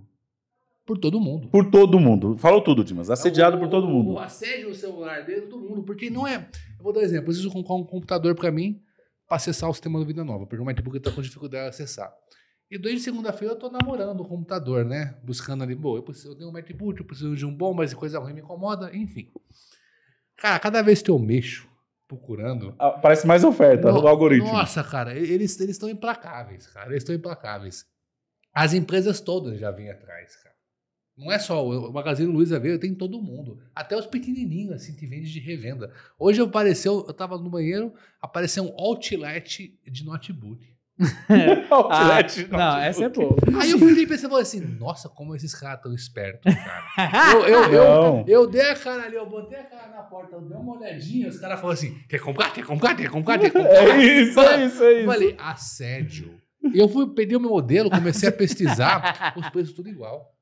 por todo mundo. Por todo mundo. Falou tudo, Dimas. Assediado O- por todo O mundo. assédio no celular dele, todo mundo. Porque não é. Eu vou dar um exemplo. Eu preciso comprar um computador para mim para acessar o sistema do Vida Nova. Porque o MacBook tá com dificuldade de acessar. E desde segunda-feira eu tô namorando o computador, né? Buscando ali, bom, eu, preciso, eu tenho um MacBook, eu preciso de um bom, mas coisa ruim me incomoda, enfim. Cara, cada vez que eu mexo procurando. Ah, Parece mais oferta No- no algoritmo. Nossa, cara, eles eles estão implacáveis, cara. Eles estão implacáveis. As empresas todas já vêm atrás, cara. Não é só o Magazine Luiza veio, tem todo mundo. Até os pequenininhos, assim, que vende de revenda. Hoje apareceu, eu tava no banheiro, apareceu um outlet de notebook. Outlet, Ah, não, essa é boa. Aí eu fui e pensei, falei assim, nossa, como esses caras tão espertos, cara. Eu, eu, eu, eu dei a cara ali, eu botei a cara na porta, eu dei uma olhadinha, os caras falaram assim, quer comprar, quer comprar, quer comprar, quer comprar. É isso, é isso, é Eu isso. falei, assédio. E eu fui, peguei o meu modelo, comecei a pesquisar, os preços tudo igual.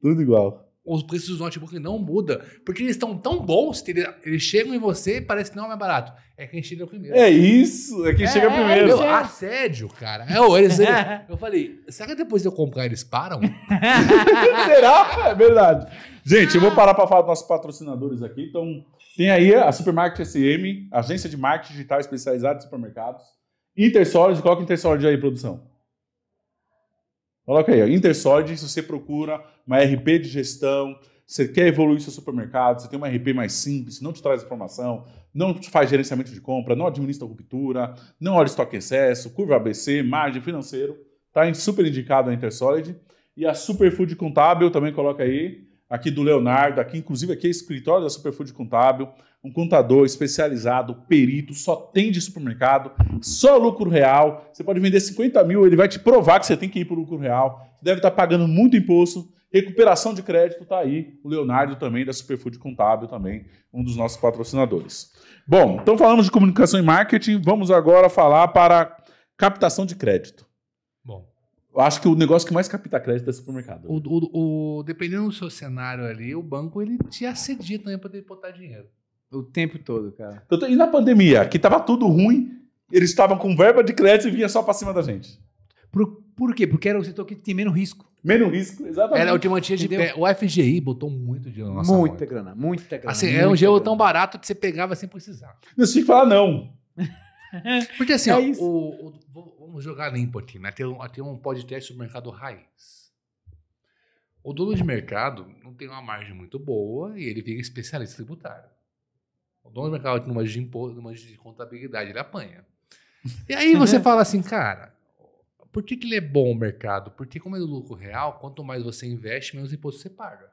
Tudo igual. Os preços dos notebooks não mudam, porque eles estão tão bons que eles, eles chegam em você e parece que não é mais barato. É quem chega primeiro. É isso, é quem chega É, primeiro. Meu, é- assédio, cara. É, ô, eles, eles- eu falei, será que depois de eu comprar eles param? Será? É verdade. Gente, eu vou parar para falar dos nossos patrocinadores aqui. Então, tem aí a Supermarket SM, agência de marketing digital especializada em supermercados. Intersolid, coloca Intersolid aí, produção. Coloca aí, ó. Intersolid, se você procura uma RP de gestão, você quer evoluir seu supermercado, você tem uma RP mais simples, não te traz informação, não te faz gerenciamento de compra, não administra ruptura, não olha estoque excesso, curva ABC, margem financeiro, tá super indicado a Intersolid. E a Superfood Contábil também coloca aí, aqui do Leonardo, aqui inclusive aqui é escritório da Superfood Contábil, um contador especializado, perito, só tem de supermercado, só lucro real. Você pode vender 50 mil, ele vai te provar que você tem que ir para o lucro real. Você deve estar pagando muito imposto. Recuperação de crédito tá aí. O Leonardo também, da Superfood Contábil também, um dos nossos patrocinadores. Bom, então falamos de comunicação e marketing, vamos agora falar para captação de crédito. Bom, Eu acho que o negócio que mais capta crédito é supermercado. o, o, o- dependendo do seu cenário ali, o banco ele te assedia também para botar dinheiro. O tempo todo, cara. E na pandemia, que tava tudo ruim, eles estavam com verba de crédito e vinha só para cima da gente. Por, por quê? Porque era o setor que tinha menos risco. Menos risco, exatamente. Era a última tinha de Entendeu? pé. O FGI botou muito dinheiro na nossa muita mão. grana, muita grana. Assim, muita é um gelo grana. tão barato que você pegava sem precisar. Tinha que falar não. Porque assim, É ó, o- o- vamos jogar limpo aqui, né? Tem um, tem um podcast sobre o mercado raiz. O dono de mercado não tem uma margem muito boa e ele fica especialista tributário. O dono do mercado não manja de imposto, não manja de contabilidade, ele apanha. E aí você fala assim, cara, por que, que ele é bom o mercado? Porque como é do lucro real, quanto mais você investe, menos imposto você paga.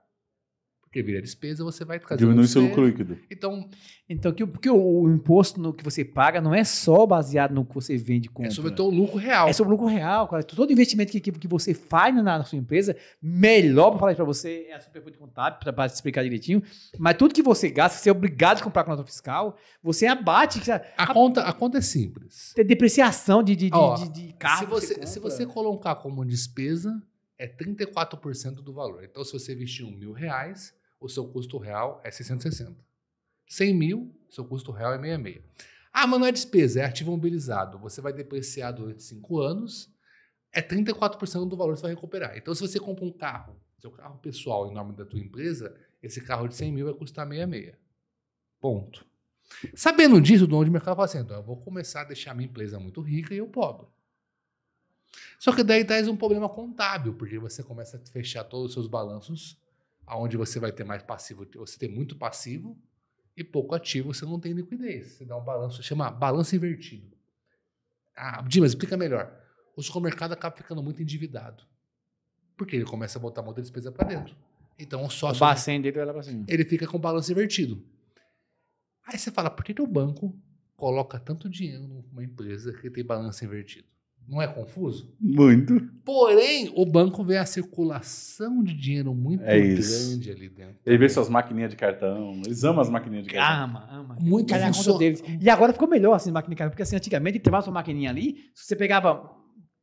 Porque vira despesa, você vai trazer Diminui seu você. lucro líquido. Então, Então, que, o- porque o, o imposto no que você paga não é só baseado no que você vende compra. é sobre o teu lucro real. É sobre o lucro real, cara. Todo investimento que, que, que você faz na, na sua empresa, melhor para falar isso para você é a Superfood Contábil, para te explicar direitinho. Mas tudo que você gasta, você é obrigado a comprar com nota fiscal, você abate. que já- A conta, a conta é simples. Tem depreciação de, de, de- Ó, de, de carro. se, que você, se você colocar como despesa, é 34% do valor. Então, se você investir um mil reais, o seu custo real é 660. 100 mil, seu custo real é 66. Ah, mas não é despesa, é ativo mobilizado. Você vai depreciar durante 5 anos, é 34% do valor que você vai recuperar. Então, se você compra um carro, seu carro pessoal em nome da tua empresa, esse carro de 100 mil vai custar 66. Ponto. Sabendo disso, o dono de mercado fala assim, então eu vou começar a deixar minha empresa muito rica e eu pobre. Só que daí traz um problema contábil, porque você começa a fechar todos os seus balanços, aonde você vai ter mais passivo, você tem muito passivo e pouco ativo, você não tem liquidez. Você dá um balanço, chama balanço invertido. Ah, Dimas, explica melhor. O supermercado acaba ficando muito endividado. Porque ele começa a botar muita despesa para dentro. Então o O sócio bacen dele vai lá pra cima. ele fica com o balanço invertido. Aí você fala, por que, que o banco coloca tanto dinheiro numa empresa que tem balanço invertido? Não é confuso? Muito. Porém, o banco vê a circulação de dinheiro muito É grande ali dentro. Ele vê suas maquininhas de cartão. Eles amam as maquininhas de cartão. Ama, ama. Muito Cadê a conta funciona- deles? E agora ficou melhor assim, máquina de cartão, porque assim, antigamente travava sua maquininha ali, se você pegava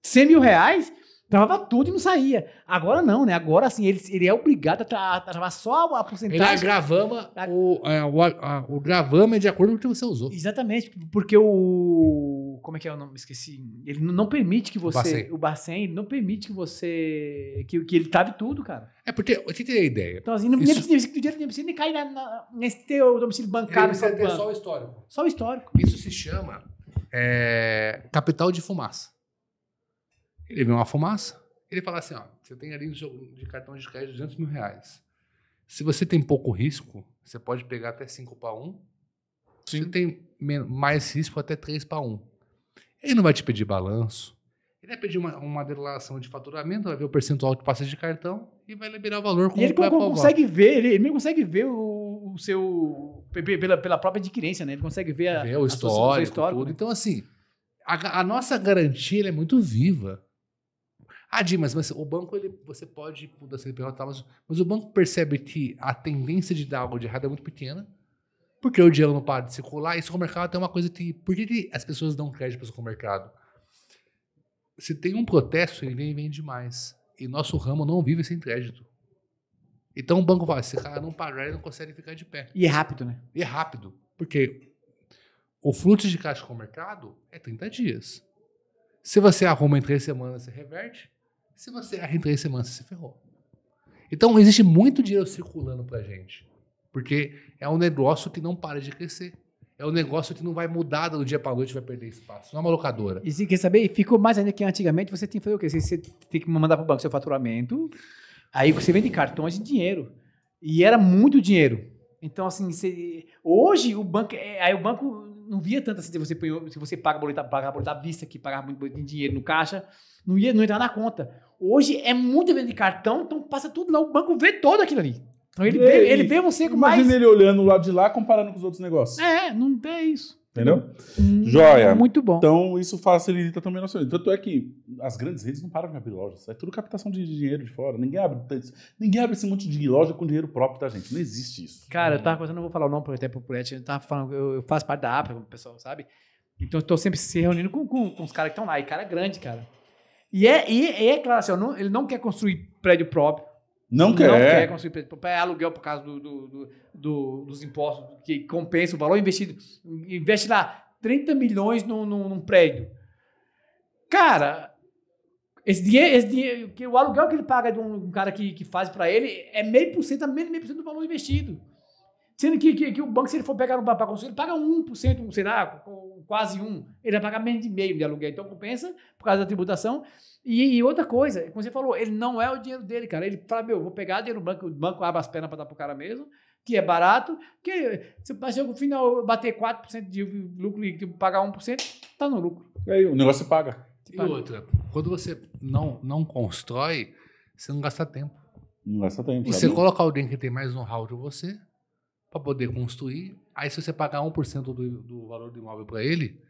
100 mil reais, travava tudo e não saía. Agora não, né? Agora assim, ele, ele é obrigado a, tra a travar só a Ele porcentagem. agravama A- o, é, o, a- o gravama é de acordo com o que você usou. Exatamente, porque o. Como é que é o nome? Esqueci. Ele não permite que você. Bacen. O Bacen ele não permite que você. Que, que ele trave tudo, cara. É porque, eu te dei a ideia. Então, assim, não Isso- nem precisa, o nem precisa nem cair na, na- nesse teu domicílio bancário. Ele precisa ter só, só o histórico. só o histórico. Isso se chama é, capital de fumaça. Ele vê uma fumaça, ele fala assim, ó, você tem ali no seu de cartão de crédito 200 mil reais. Se você tem pouco risco, você pode pegar até 5 para 1. Se você tem mais risco, até 3 para 1. Ele não vai te pedir balanço. Ele vai pedir uma, uma declaração de faturamento, vai ver o percentual que passa de cartão e vai liberar o valor E ele aprovar. consegue ver, ele, ele mesmo consegue ver o, o seu. pe- pe- Pela, pela própria adquirência, né? Ele consegue ver, a, ver o a sua- histórico, histórico, tudo. né? Então, assim, a, a nossa garantia é muito viva. Ah, Dimas, mas o banco, ele, você pode mudar CNPJ, tá, mas, mas o banco percebe que a tendência de dar algo de errado é muito pequena, porque o dinheiro não para de circular, e o mercado tem uma coisa que... Por que, que as pessoas dão crédito para o mercado? Se tem um protesto, ele vem e vende mais. E nosso ramo não vive sem crédito. Então o banco fala, se cara não pagar, ele não consegue ficar de pé. E é rápido, né? E é rápido, porque o fluxo de caixa com o mercado é 30 dias. Se você arruma em três semanas, você reverte. Se você erra em três semanas, você se ferrou. Então, existe muito dinheiro circulando pra gente. Porque é um negócio que não para de crescer. É um negócio que não vai mudar do dia pra noite vai perder espaço. Não é uma locadora. E se quer saber, ficou mais ainda que antigamente você tinha que fazer o quê? Você, tem que mandar para o banco seu faturamento, aí você vende cartões de dinheiro. E era muito dinheiro. Então, assim, você- hoje o banco. é, Aí o banco não via tanto assim, se você, se você paga boleto, paga boleto à vista, que pagava muito dinheiro no caixa, não ia não entrar na conta. Hoje é muita venda de cartão, então passa tudo lá, o banco vê todo aquilo ali. Então ele, vê, ele vê você com mais. Imagina ele olhando lá de lá comparando com os outros negócios. É, não é isso. Entendeu? Hum, Joia. Muito bom. Então, isso facilita também a nossa vida. Tanto é que as grandes redes não param de abrir lojas. É tudo captação de dinheiro de fora. Ninguém abre, ninguém abre esse monte de loja com dinheiro próprio, tá, gente? Não existe isso. Cara, eu tava conversando, não vou falar o nome, porque até por ética, eu tava falando, eu, eu faço parte da APA, o pessoal sabe? Então eu tô sempre se reunindo com, com, com os caras que estão lá, e cara grande, cara. E é, e, é claro, assim, não- ele não quer construir prédio próprio, Não não quer. quer construir prédio próprio, é aluguel por causa do, do- do- do- dos impostos, que compensa o valor investido, investe lá 30 milhões num, num, num prédio. Cara, esse dinheiro, esse dinheiro, que o aluguel que ele paga de um, um cara que, que faz para ele é meio por cento, a menos meio por cento do valor investido. Sendo que, que, que o banco, se ele for pegar no para construir, ele paga 1%, um, sei lá, quase 1%. Ele vai pagar menos de meio de aluguel. Então compensa por causa da tributação. E, e outra coisa, como você falou, ele não é o dinheiro dele, cara. Ele fala, meu, vou pegar dinheiro no banco, o banco abre as pernas para dar pro cara mesmo, que é barato, que se você no final bater 4% de lucro e pagar 1%, tá no lucro. Aí, o negócio você paga. E outra, quando você não, não constrói, você não gasta tempo. Não gasta tempo. E sabe? você coloca alguém que tem mais know-how que você para poder construir. Aí, se você pagar 1% do, do valor do imóvel para ele,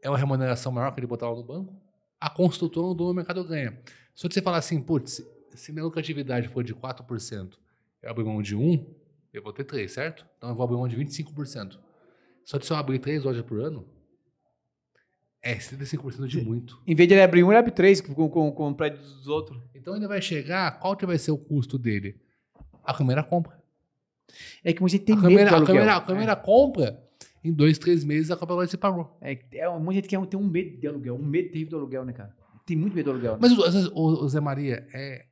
é uma remuneração maior que ele botar lá no banco. A construtora dono do mercado ganha. Se você falar assim, putz, se minha lucratividade for de 4%, eu abrir mão de 1, eu vou ter 3, certo? Então eu vou abrir mão de 25%. Só que se eu abrir 3 lojas por ano, é 75% de muito. Em vez de ele abrir um, ele abre três com, com, com o prédio dos outros. Então ele vai chegar, qual que vai ser o custo dele? A primeira compra. É que muita gente tem a medo câmera, do a aluguel. câmera, a câmera compra, em dois, três meses a compra vai se pagou. É, é, é, um de gente que tem um medo de aluguel, um medo terrível do aluguel, né, cara? Tem muito medo do aluguel. Né? Mas vezes, o, o Zé Maria é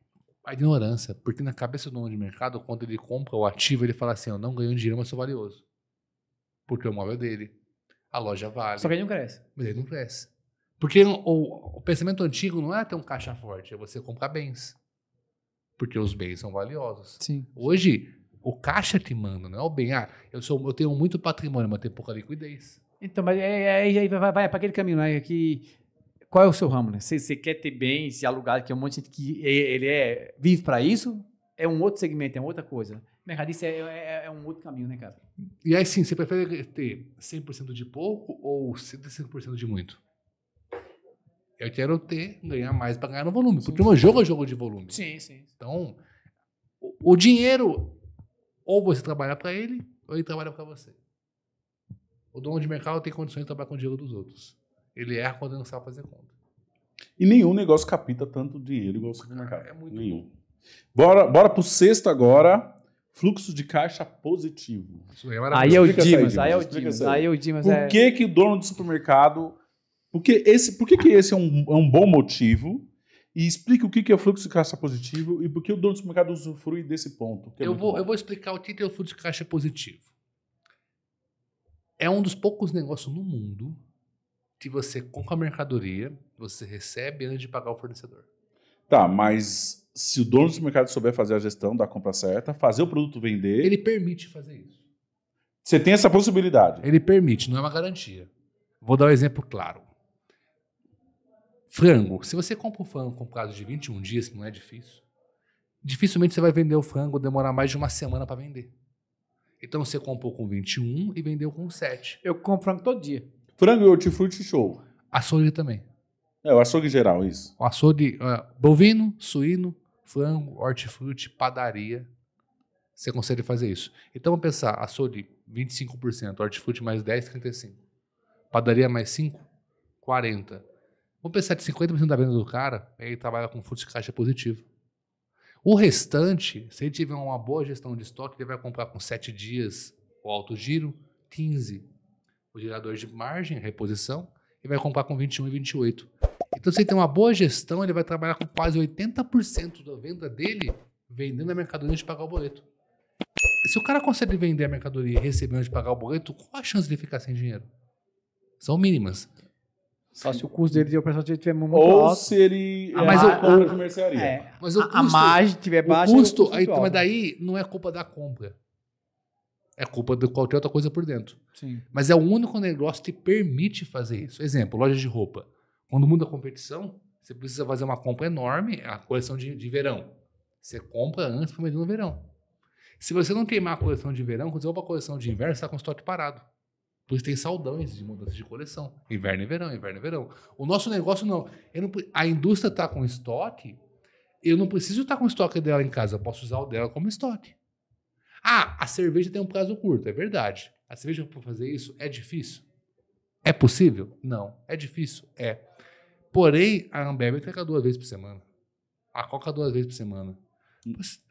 a ignorância, porque na cabeça do dono de mercado, quando ele compra o ativo, ele fala assim: eu não ganho dinheiro, mas sou valioso. Porque o móvel é dele, a loja vale, Só que ele não cresce. mas ele não cresce. Porque o, o pensamento antigo não é ter um caixa forte, é você comprar bens. Porque os bens são valiosos. Sim. Hoje, o caixa te manda, não é o bem. Ah, eu, sou, eu tenho muito patrimônio, mas tenho pouca liquidez. Então, mas é, é, aí vai, vai, para aquele caminho, né? Que qual é o seu ramo, né? Você, você quer ter bens e alugar, que é um monte de gente que é- ele é vive para isso, é um outro segmento, é outra coisa. Mercadista é, é, é um outro caminho, né, cara? E aí sim, você prefere ter 100% de pouco ou 105% de muito? Eu quero ter, ganhar mais para ganhar no volume. Porque o meu jogo é jogo de volume. Sim, sim. Então, o, o dinheiro, ou você trabalha para ele, ou ele trabalha para você. O dono de mercado tem condições de trabalhar com o dinheiro dos outros. Ele erra quando não sabe fazer conta. E nenhum negócio capita tanto dinheiro igual o supermercado. É muito nenhum. Bora, bora pro sexto agora. Fluxo de caixa positivo. Isso aí é Aí é o Dimas, Dimas, aí é o Dimas, aí é o Dimas Por é... que, que o dono do supermercado. Por que, esse, por que, que esse é um, é um bom motivo? E explica o que, é fluxo de caixa positivo e por que o dono do supermercado usufrui desse ponto. é Eu vou, bom. eu vou explicar o que que é o fluxo de caixa positivo. É um dos poucos negócios no mundo que você compra a mercadoria, você recebe antes de pagar o fornecedor. Tá, mas se o dono do supermercado souber fazer a gestão da compra certa, fazer o produto vender, Ele permite fazer isso. você tem essa possibilidade. Ele permite, não é uma garantia. Vou dar um exemplo claro. Frango. Se você compra um frango com prazo de 21 dias, que não é difícil, dificilmente você vai vender o frango demorar mais de uma semana para vender. Então você comprou com 21 e vendeu com 7. Eu compro frango todo dia. Frango e hortifruti, show. Açougue também. É, o açougue geral, isso. O açougue ah, bovino, suíno, frango, hortifruti, padaria. Você consegue fazer isso. Então vamos pensar, açougue 25%, hortifruti mais 10, 35. Padaria mais 5, 40. Vamos pensar que 50% da venda do cara, ele trabalha com fluxo de caixa positivo. O restante, se ele tiver uma boa gestão de estoque, ele vai comprar com 7 dias o alto giro, 15 o gerador de margem, reposição, e vai comprar com 21 e 28. Então, se ele tem uma boa gestão, ele vai trabalhar com quase 80% da venda dele vendendo a mercadoria de pagar o boleto. Se o cara consegue vender a mercadoria e receber antes de pagar o boleto, qual a chance de ele ficar sem dinheiro? São mínimas. Só se o custo dele de operação estiver muito Ou alto. se ele Ah, é mas o- compra de mercearia. É, Mas o a, a custo- margem estiver O baixa, custo, é o aí, alto. mas daí não é culpa da compra. É culpa de qualquer outra coisa por dentro. Sim. Mas é o único negócio que permite fazer isso. Exemplo, loja de roupa. Quando muda a competição, você precisa fazer uma compra enorme, a coleção de, de verão. Você compra antes para vender no verão. Se você não queimar a coleção de verão, quando você vai para a coleção de inverno, você está com o estoque parado. Por tem saudões de mudança de coleção. Inverno e verão, inverno e verão. O nosso negócio não. Não a indústria está com estoque, eu não preciso estar com o estoque dela em casa, eu posso usar o dela como estoque. Ah, a cerveja tem um prazo curto, é verdade. A cerveja para fazer isso é difícil? É possível? Não. É difícil? É. Porém, a Ambev entrega duas vezes por semana. A Coca duas vezes por semana.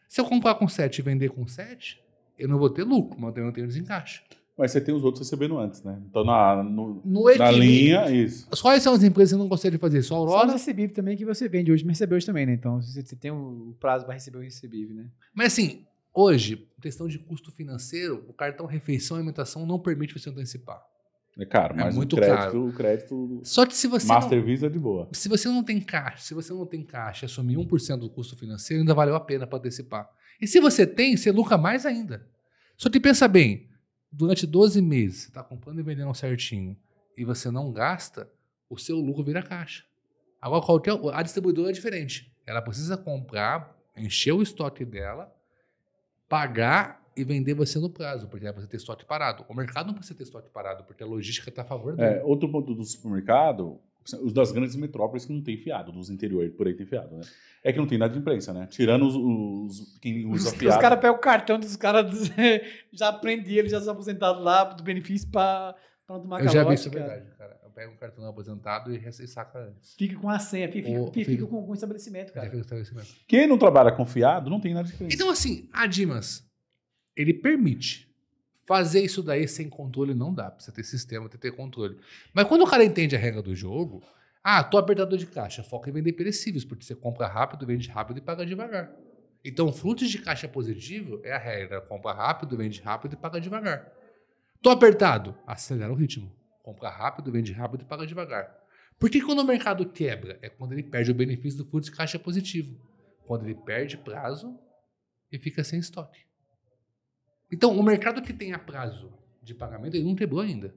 Se eu comprar com 7 e vender com 7, eu não vou ter lucro, mas eu não tenho desencaixe. Mas você tem os outros recebendo antes, né? Então na, no- No na linha, isso. Quais são as empresas que não conseguem fazer isso? A Só os Aurora. recebíveis também que você vende hoje, mas recebeu hoje também, né? Então você, você tem o prazo para receber o recebível, né? Mas assim, hoje, questão de custo financeiro, o cartão refeição e alimentação não permite você antecipar. É caro, É mas muito o crédito, caro. o crédito Só que se você Master não, Visa é de boa. se você não tem caixa, se você não tem caixa, e assumir 1% do custo financeiro, ainda valeu a pena para antecipar. E se você tem, você lucra mais ainda. Só que pensa bem, durante 12 meses, você está comprando e vendendo certinho, e você não gasta, o seu lucro vira caixa. Agora, qualquer, a distribuidora é diferente. Ela precisa comprar, encher o estoque dela, pagar e vender você no prazo, porque ela precisa ter estoque parado. O mercado não precisa ter estoque parado, porque a logística está a favor dele. É, outro ponto do supermercado, os das grandes metrópoles que não tem fiado, dos interiores por aí tem fiado, né? É que não tem nada de imprensa, né? Tirando os, os quem Os, usa os fiado. caras pegam o cartão dos caras, já aprendi, eles já são aposentados lá do benefício para não tomar Eu já vi isso, é cara. verdade, cara. Eu pego um cartão aposentado e saca antes. Fica com a senha, fica, O- fica, fica- com, com o estabelecimento, cara. fica o estabelecimento. Quem não trabalha com fiado não tem nada de imprensa. Então, assim, a Dimas, ele permite. Fazer isso daí sem controle não dá. Precisa ter sistema, tem que ter controle. Mas quando o cara entende a regra do jogo, ah, tô apertador de caixa, foca em vender perecíveis, porque você compra rápido, vende rápido e paga devagar. Então, fluxo de caixa positivo é a regra. Compra rápido, vende rápido e paga devagar. Tô apertado, acelera o ritmo. Compra rápido, vende rápido e paga devagar. Porque quando o mercado quebra? É quando ele perde o benefício do fluxo de caixa positivo. Quando ele perde prazo e fica sem estoque. Então, o mercado que tem a prazo de pagamento, ele não quebrou ainda.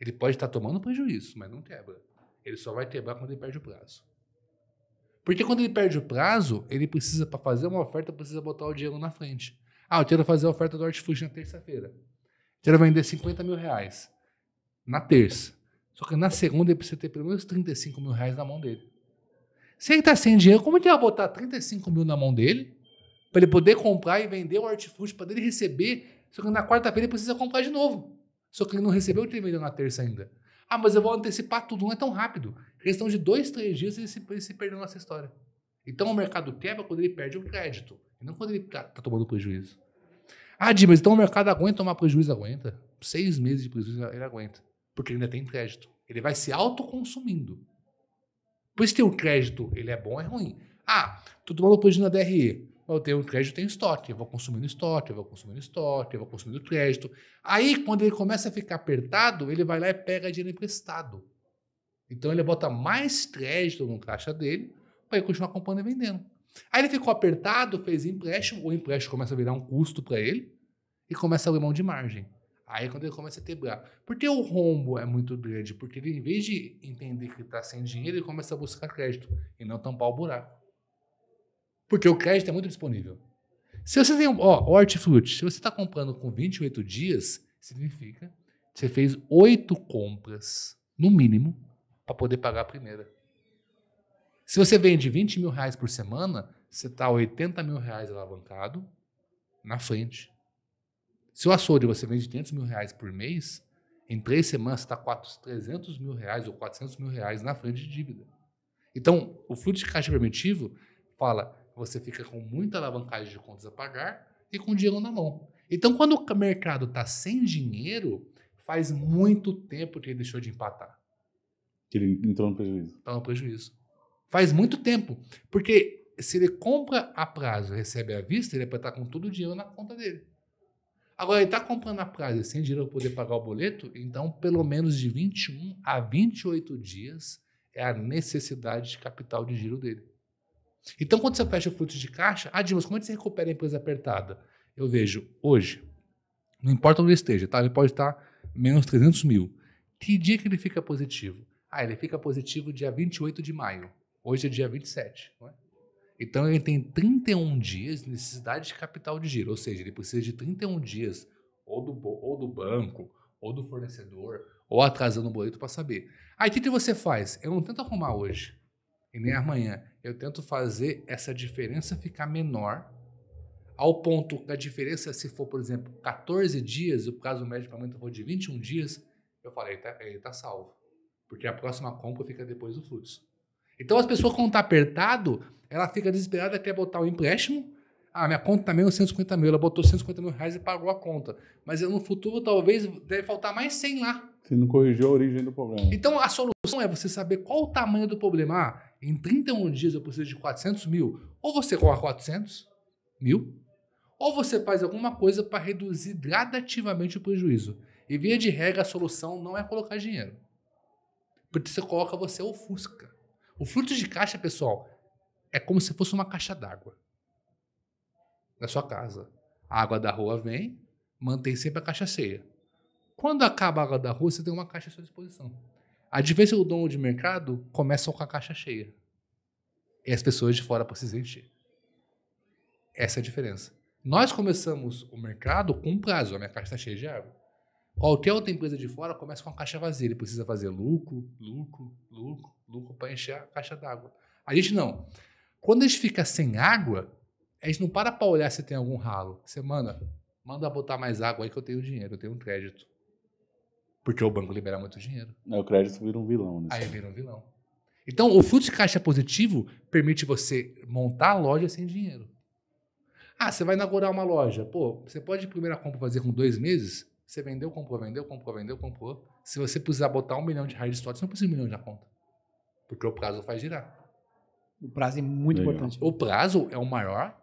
Ele pode estar tomando prejuízo, mas não quebra. Ele só vai quebrar quando ele perde o prazo. Porque quando ele perde o prazo, ele precisa, para fazer uma oferta, precisa botar o dinheiro na frente. Ah, eu quero fazer a oferta do hortifruti na terça-feira. Quero vender 50 mil reais na terça. Só que na segunda ele precisa ter pelo menos 35 mil reais na mão dele. Se ele está sem dinheiro, como que ele vai botar 35 mil na mão dele para ele poder comprar e vender o hortifruti para ele receber? Só que na quarta-feira precisa comprar de novo. Só que ele não recebeu o vendeu na terça ainda. Ah, mas eu vou antecipar tudo, não é tão rápido. Questão de dois, três dias ele se, ele se perdeu nessa história. Então o mercado quebra quando ele perde o crédito, e não quando ele está tá tomando prejuízo. Ah, Di, mas então o mercado aguenta tomar prejuízo? Aguenta. Seis meses de prejuízo ele aguenta. Porque ele ainda tem crédito. Ele vai se autoconsumindo. Por isso que o crédito, ele é bom ou é ruim. Ah, tô tomando prejuízo na DRE. Eu tenho crédito, eu tenho estoque. Eu vou consumindo estoque, eu vou consumindo estoque, eu vou consumindo crédito. Aí, quando ele começa a ficar apertado, ele vai lá e pega dinheiro emprestado. Então, ele bota mais crédito no caixa dele para ele continuar comprando e vendendo. Aí ele ficou apertado, fez empréstimo, o empréstimo começa a virar um custo para ele e começa a abrir mão de margem. Aí quando ele começa a quebrar. Porque o rombo é muito grande? Porque ele, em vez de entender que está sem dinheiro, ele começa a buscar crédito e não tampar o buraco. Porque o crédito é muito disponível. Se você tem, ó, hortifruti, se você está comprando com 28 dias, significa que você fez oito compras, no mínimo, para poder pagar a primeira. Se você vende 20 mil reais por semana, você está 80 mil reais alavancado na frente. Se o açougue você vende 500 mil reais por mês, em três semanas você está 300 mil reais ou 400 mil reais na frente de dívida. Então, o fluxo de caixa permitivo fala você fica com muita alavancagem de contas a pagar e com dinheiro na mão. Então, quando o mercado está sem dinheiro, faz muito tempo que ele deixou de empatar. Que ele entrou no prejuízo. Está no prejuízo. Faz muito tempo. Porque se ele compra a prazo e recebe à vista, ele vai estar com todo o dinheiro na conta dele. Agora, ele está comprando a prazo e sem dinheiro para poder pagar o boleto, então, pelo menos de 21 a 28 dias é a necessidade de capital de giro dele. Então, quando você fecha o fluxo de caixa, ah, Dimas, como é que você recupera a empresa apertada? Eu vejo hoje, não importa onde ele esteja, tá? ele pode estar menos 300 mil. Que dia que ele fica positivo? Ah, ele fica positivo dia 28 de maio. Hoje é dia 27. Não é? Então, ele tem 31 dias de necessidade de capital de giro, ou seja, ele precisa de 31 dias ou do, ou do banco, ou do fornecedor, ou atrasando o boleto para saber. Aí, o que, que você faz? Eu não tento arrumar hoje e nem amanhã. Eu tento fazer essa diferença ficar menor, ao ponto da diferença, se for, por exemplo, 14 dias, o prazo médio para aumento for de 21 dias, eu falei, ele está tá salvo. Porque a próxima compra fica depois do fluxo. Então, as pessoas, quando está apertado, ela fica desesperada, quer botar o empréstimo. Ah, minha conta está menos 150 mil. Ela botou 150 mil reais e pagou a conta. Mas no futuro, talvez, deve faltar mais 100 lá. Você não corrigiu a origem do problema. Então, a solução é você saber qual o tamanho do problema. Ah, em 31 dias eu preciso de 400 mil. Ou você coloca 400 mil, ou você faz alguma coisa para reduzir gradativamente o prejuízo. E via de regra, a solução não é colocar dinheiro. Porque você coloca, você ofusca. O fluxo de caixa, pessoal, é como se fosse uma caixa d'água na sua casa. A água da rua vem, mantém sempre a caixa cheia. Quando acaba a água da rua, você tem uma caixa à sua disposição. A diferença do dono de mercado começa com a caixa cheia. E as pessoas de fora precisam encher. Essa é a diferença. Nós começamos o mercado com um prazo. A minha caixa está cheia de água. Qualquer outra empresa de fora começa com a caixa vazia. Ele precisa fazer lucro, lucro, lucro, lucro para encher a caixa d'água. A gente não. Quando a gente fica sem água, a gente não para para olhar se tem algum ralo. Você manda, manda botar mais água aí que eu tenho dinheiro, eu tenho um crédito. Porque o banco libera muito dinheiro. É, o crédito vira um vilão. Né? Aí vira um vilão. Então, o fluxo de caixa positivo permite você montar a loja sem dinheiro. Ah, você vai inaugurar uma loja. Pô, você pode primeira compra fazer com dois meses? Você vendeu, comprou, vendeu, comprou, vendeu, comprou. Se você precisar botar um milhão de reais de estoque, você não precisa de um milhão na conta. Porque o prazo faz girar. O prazo é muito Legal. importante. O prazo é o maior.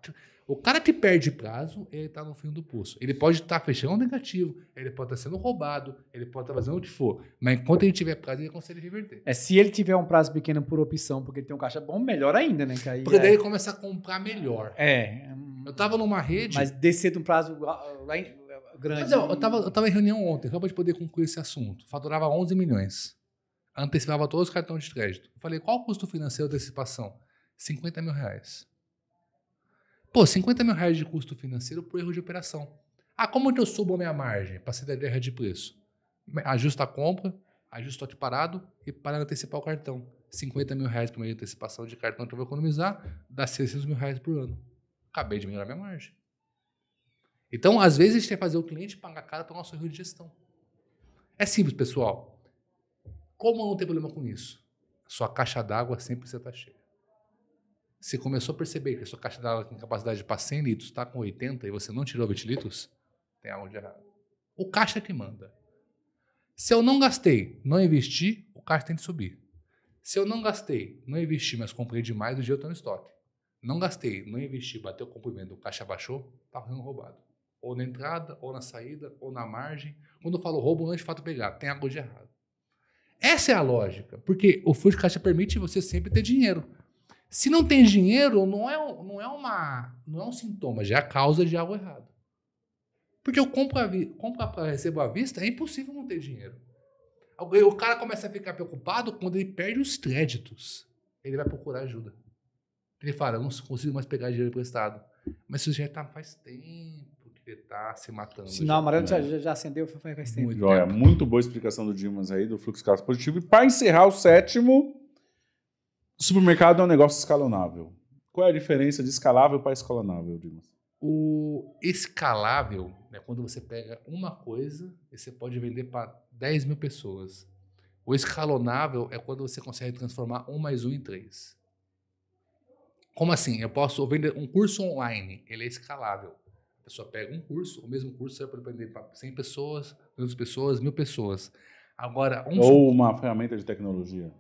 O cara que perde prazo, ele está no fim do pulso. Ele pode estar tá fechando negativo, ele pode estar tá sendo roubado, ele pode estar tá fazendo o que for. Mas enquanto ele tiver prazo, ele consegue reverter. É, se ele tiver um prazo pequeno por opção, porque ele tem um caixa bom, melhor ainda, né? Que aí porque daí é... ele começa a comprar melhor. É. Eu estava numa rede. Mas descer de um prazo grande. Mas, eu, eu, tava, eu tava em reunião ontem, só para poder concluir esse assunto. Faturava 11 milhões. antecipava todos os cartões de crédito. Eu falei, qual o custo financeiro da antecipação? 50 mil reais. Pô, 50 mil reais de custo financeiro por erro de operação. Ah, como que eu subo a minha margem para ser da guerra de preço? Ajusta a compra, ajusta o lote parado e para antecipar o cartão. 50 mil reais por mês de antecipação de cartão que eu vou economizar, dá 600 mil reais por ano. Acabei de melhorar minha margem. Então, às vezes, a gente tem que fazer o cliente pagar caro para o nosso erro de gestão. É simples, pessoal. Como não tem problema com isso? Sua caixa d'água sempre está cheia. Se começou a perceber que a sua caixa d'água tem capacidade para 100 litros, está com 80 e você não tirou 20 litros, tem algo de errado. O caixa que manda. Se eu não gastei, não investi, o caixa tem que subir. Se eu não gastei, não investi, mas comprei demais, o dia eu estou no estoque. Não gastei, não investi, bateu o comprimento, o caixa baixou, está sendo roubado. Ou na entrada, ou na saída, ou na margem. Quando eu falo roubo, não é de fato pegar, tem algo de errado. Essa é a lógica, porque o fluxo de caixa permite você sempre ter dinheiro. Se não tem dinheiro, não é, não é, uma, não é um sintoma, já é a causa de algo errado. Porque eu compro, a, compro recebo à vista, é impossível não ter dinheiro. O cara começa a ficar preocupado quando ele perde os créditos. Ele vai procurar ajuda. Ele fala, eu não consigo mais pegar dinheiro emprestado. Mas isso já está faz tempo ele tá se matando. Sinal amarelo já, já, já acendeu faz tempo. Muito, Joia, muito boa explicação do Dimas aí, do fluxo de caixa positivo. E para encerrar o sétimo, supermercado é um negócio escalonável. Qual é a diferença de escalável para escalonável, Dimas? O escalável é quando você pega uma coisa e você pode vender para 10 mil pessoas. O escalonável é quando você consegue transformar um mais um em três. Como assim? Eu posso vender um curso online, ele é escalável. A pessoa pega um curso, o mesmo curso serve para aprender para 100 pessoas, 200 pessoas, mil pessoas. Agora, um Ou uma ferramenta de tecnologia.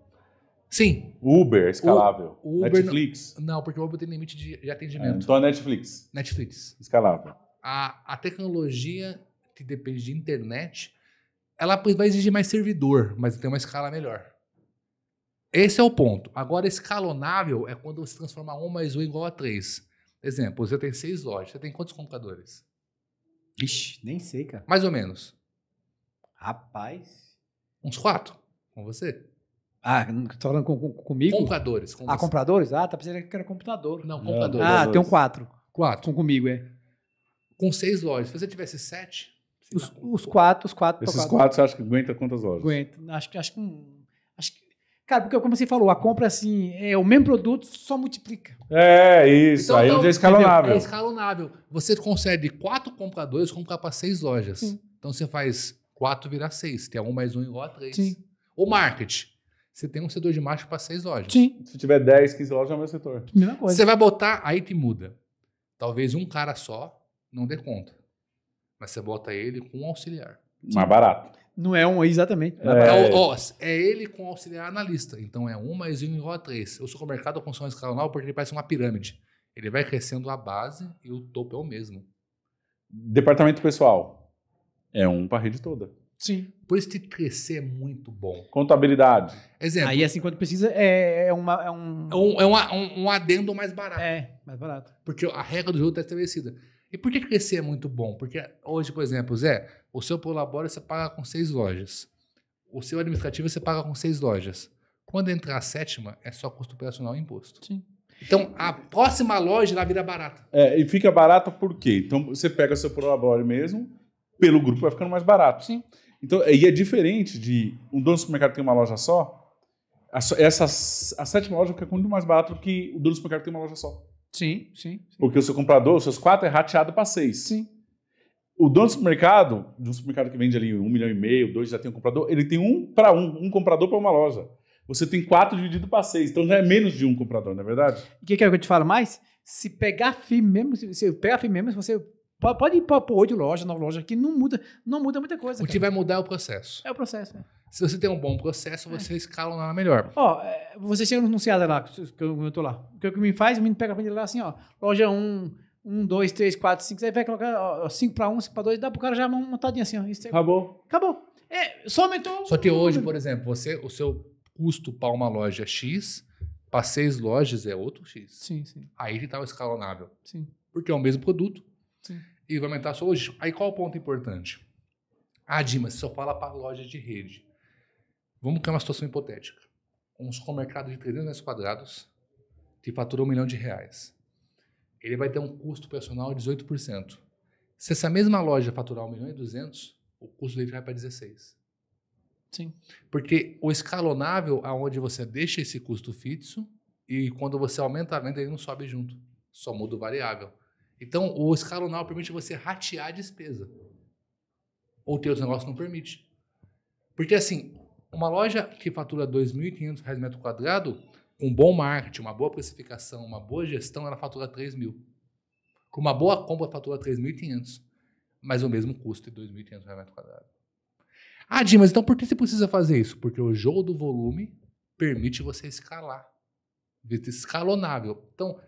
Sim. Uber, escalável. O, Uber Netflix. Não, não, porque o Uber tem limite de, de atendimento. É, então a Netflix. Netflix. Escalável. A, a tecnologia que depende de internet, ela vai exigir mais servidor, mas tem uma escala melhor. Esse é o ponto. Agora, escalonável é quando você transforma 1 mais 1 igual a 3. Exemplo, você tem seis lojas. Você tem quantos compradores? Ixi, nem sei, cara. Mais ou menos. Rapaz. Uns quatro. Com você. Ah, tá falando com, com, comigo? Compradores. Com ah, você. compradores? Ah, tá pensando que era computador. Não, compradores. Ah, tem um quatro. Quatro. Com comigo, é. Com seis lojas. Se você tivesse sete. Os, os quatro, os quatro. Esses quatro você acha que aguenta quantas lojas? Aguenta. Acho que. Acho que acho que Cara, porque como você falou, a compra assim, é o mesmo produto, só multiplica. É, isso. Então, aí então, é escalonável. É escalonável. Você consegue quatro compradores comprar para seis lojas. Sim. Então você faz quatro virar seis. Tem um mais um igual a três. Sim. O marketing. Você tem um setor de marketing para seis lojas. Sim. Se tiver 10, 15 lojas, é o meu setor. Mesma coisa. Você vai botar, aí que muda. Talvez um cara só não dê conta. Mas você bota ele com um auxiliar. Mais barato. Não é um, exatamente. É, é, ó, é ele com auxiliar analista. Então é um mais um igual a três. O supermercado funciona escalonal porque ele parece uma pirâmide. Ele vai crescendo a base e o topo é o mesmo. Departamento pessoal. É um para a rede toda. Sim. Por isso que crescer é muito bom. Contabilidade. Exemplo. Aí, assim, quando precisa, é, é, uma, é um... É um, é uma, um, um adendo mais barato. É, mais barato. Porque a regra do jogo está estabelecida. E por que crescer é muito bom? Porque hoje, por exemplo, Zé, o seu Prolabora você paga com seis lojas. O seu administrativo você paga com seis lojas. Quando entrar a sétima, é só custo operacional e imposto. Sim. Então, a próxima loja ela vira barata. É, e fica barata por quê? Então, você pega seu Prolabore mesmo, pelo grupo vai ficando mais barato. Sim. Então, e é diferente de um dono do supermercado tem uma loja só, a, essa, a sétima loja fica muito mais barato do que o dono do supermercado tem uma loja só. Sim, sim, sim. Porque o seu comprador, os seus quatro, é rateado para seis. Sim. O dono do supermercado, de um supermercado que vende ali um milhão e meio, dois já tem um comprador, ele tem um para um, um comprador para uma loja. Você tem quatro dividido para seis, então já é menos de um comprador, não é verdade? O que, que é que eu te falo mais? Se pegar firme mesmo, se, se pegar firme mesmo, você pode ir para oito lojas, nove lojas, que não muda, não muda muita coisa. O que vai mudar é o processo. É o processo, é. Se você tem um bom processo, você é. escala lá melhor. Ó, é, você chega no anunciado lá, que eu, eu tô lá. O que, que me faz? O menino pega pra lá assim, ó. Loja 1, 1, 2, 3, 4, 5, aí vai colocar 5 para 1, 5 para 2, dá pro cara já uma montadinha assim, ó. Isso é... Acabou. Acabou. É, só aumentou. Só que hoje, por exemplo, você, o seu custo para uma loja X, para seis lojas é outro X. Sim, sim. Aí que tá o escalonável. Sim. Porque é o mesmo produto. Sim. E vai aumentar só hoje. Aí qual o ponto importante? Ah, Dimas, só fala para loja de rede. Vamos criar uma situação hipotética. Um supermercado de 300 metros quadrados que fatura um milhão de reais. Ele vai ter um custo personal de 18%. Se essa mesma loja faturar um milhão e 200, o custo dele vai para 16. Sim. Porque o escalonável, aonde você deixa esse custo fixo e quando você aumenta a venda, ele não sobe junto. Só muda o variável. Então, o escalonável permite você ratear a despesa. Ou ter outros negócios não permite. Porque, assim, uma loja que fatura R$ 2.500 metro quadrado, com bom marketing, uma boa precificação, uma boa gestão, ela fatura 3 mil. Com uma boa compra, fatura 3.500. Mas o mesmo custo de 2.500 metro quadrado. Ah, Dimas, então por que você precisa fazer isso? Porque o jogo do volume permite você escalar. Escalonável. Então,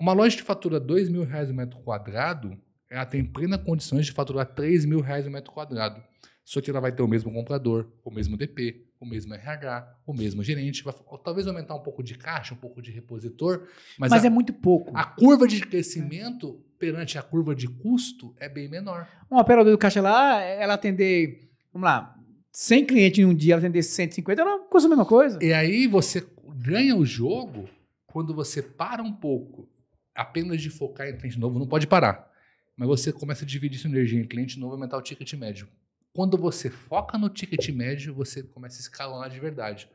uma loja que fatura 2 mil reais o metro quadrado, ela tem plena condições de faturar 3 mil reais o metro quadrado. Só que ela vai ter o mesmo comprador, o mesmo DP, o mesmo RH, o mesmo gerente. Vai, talvez aumentar um pouco de caixa, um pouco de repositor. Mas, Mas a, é muito pouco. a curva de crescimento perante a curva de custo é bem menor. Um operador do caixa lá, ela atender, vamos lá, 100 clientes em um dia, ela atender 150, ela custa a mesma coisa. E aí você ganha o jogo quando você para um pouco apenas de focar em cliente novo, não pode parar. Mas você começa a dividir sua energia em cliente novo e aumentar o ticket médio. Quando você foca no ticket médio, você começa a escalonar de verdade.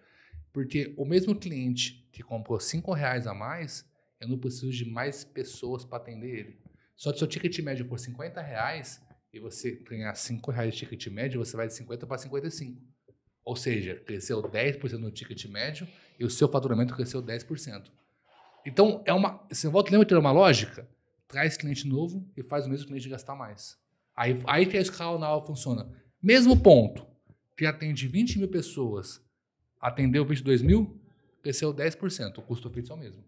Porque o mesmo cliente que comprou 5 reais a mais, eu não preciso de mais pessoas para atender ele. Só que seu ticket médio por 50 reais e você ganhar 5 reais de ticket médio, você vai de 50 para 55. Ou seja, cresceu 10% no ticket médio e o seu faturamento cresceu 10%. Então, é uma. Você volta lembra ter uma lógica? Traz cliente novo e faz o mesmo cliente gastar mais. Aí, aí que a escala na funciona. Mesmo ponto, que atende 20 mil pessoas, atendeu 22 mil, cresceu 10%. O custo fixo é o mesmo.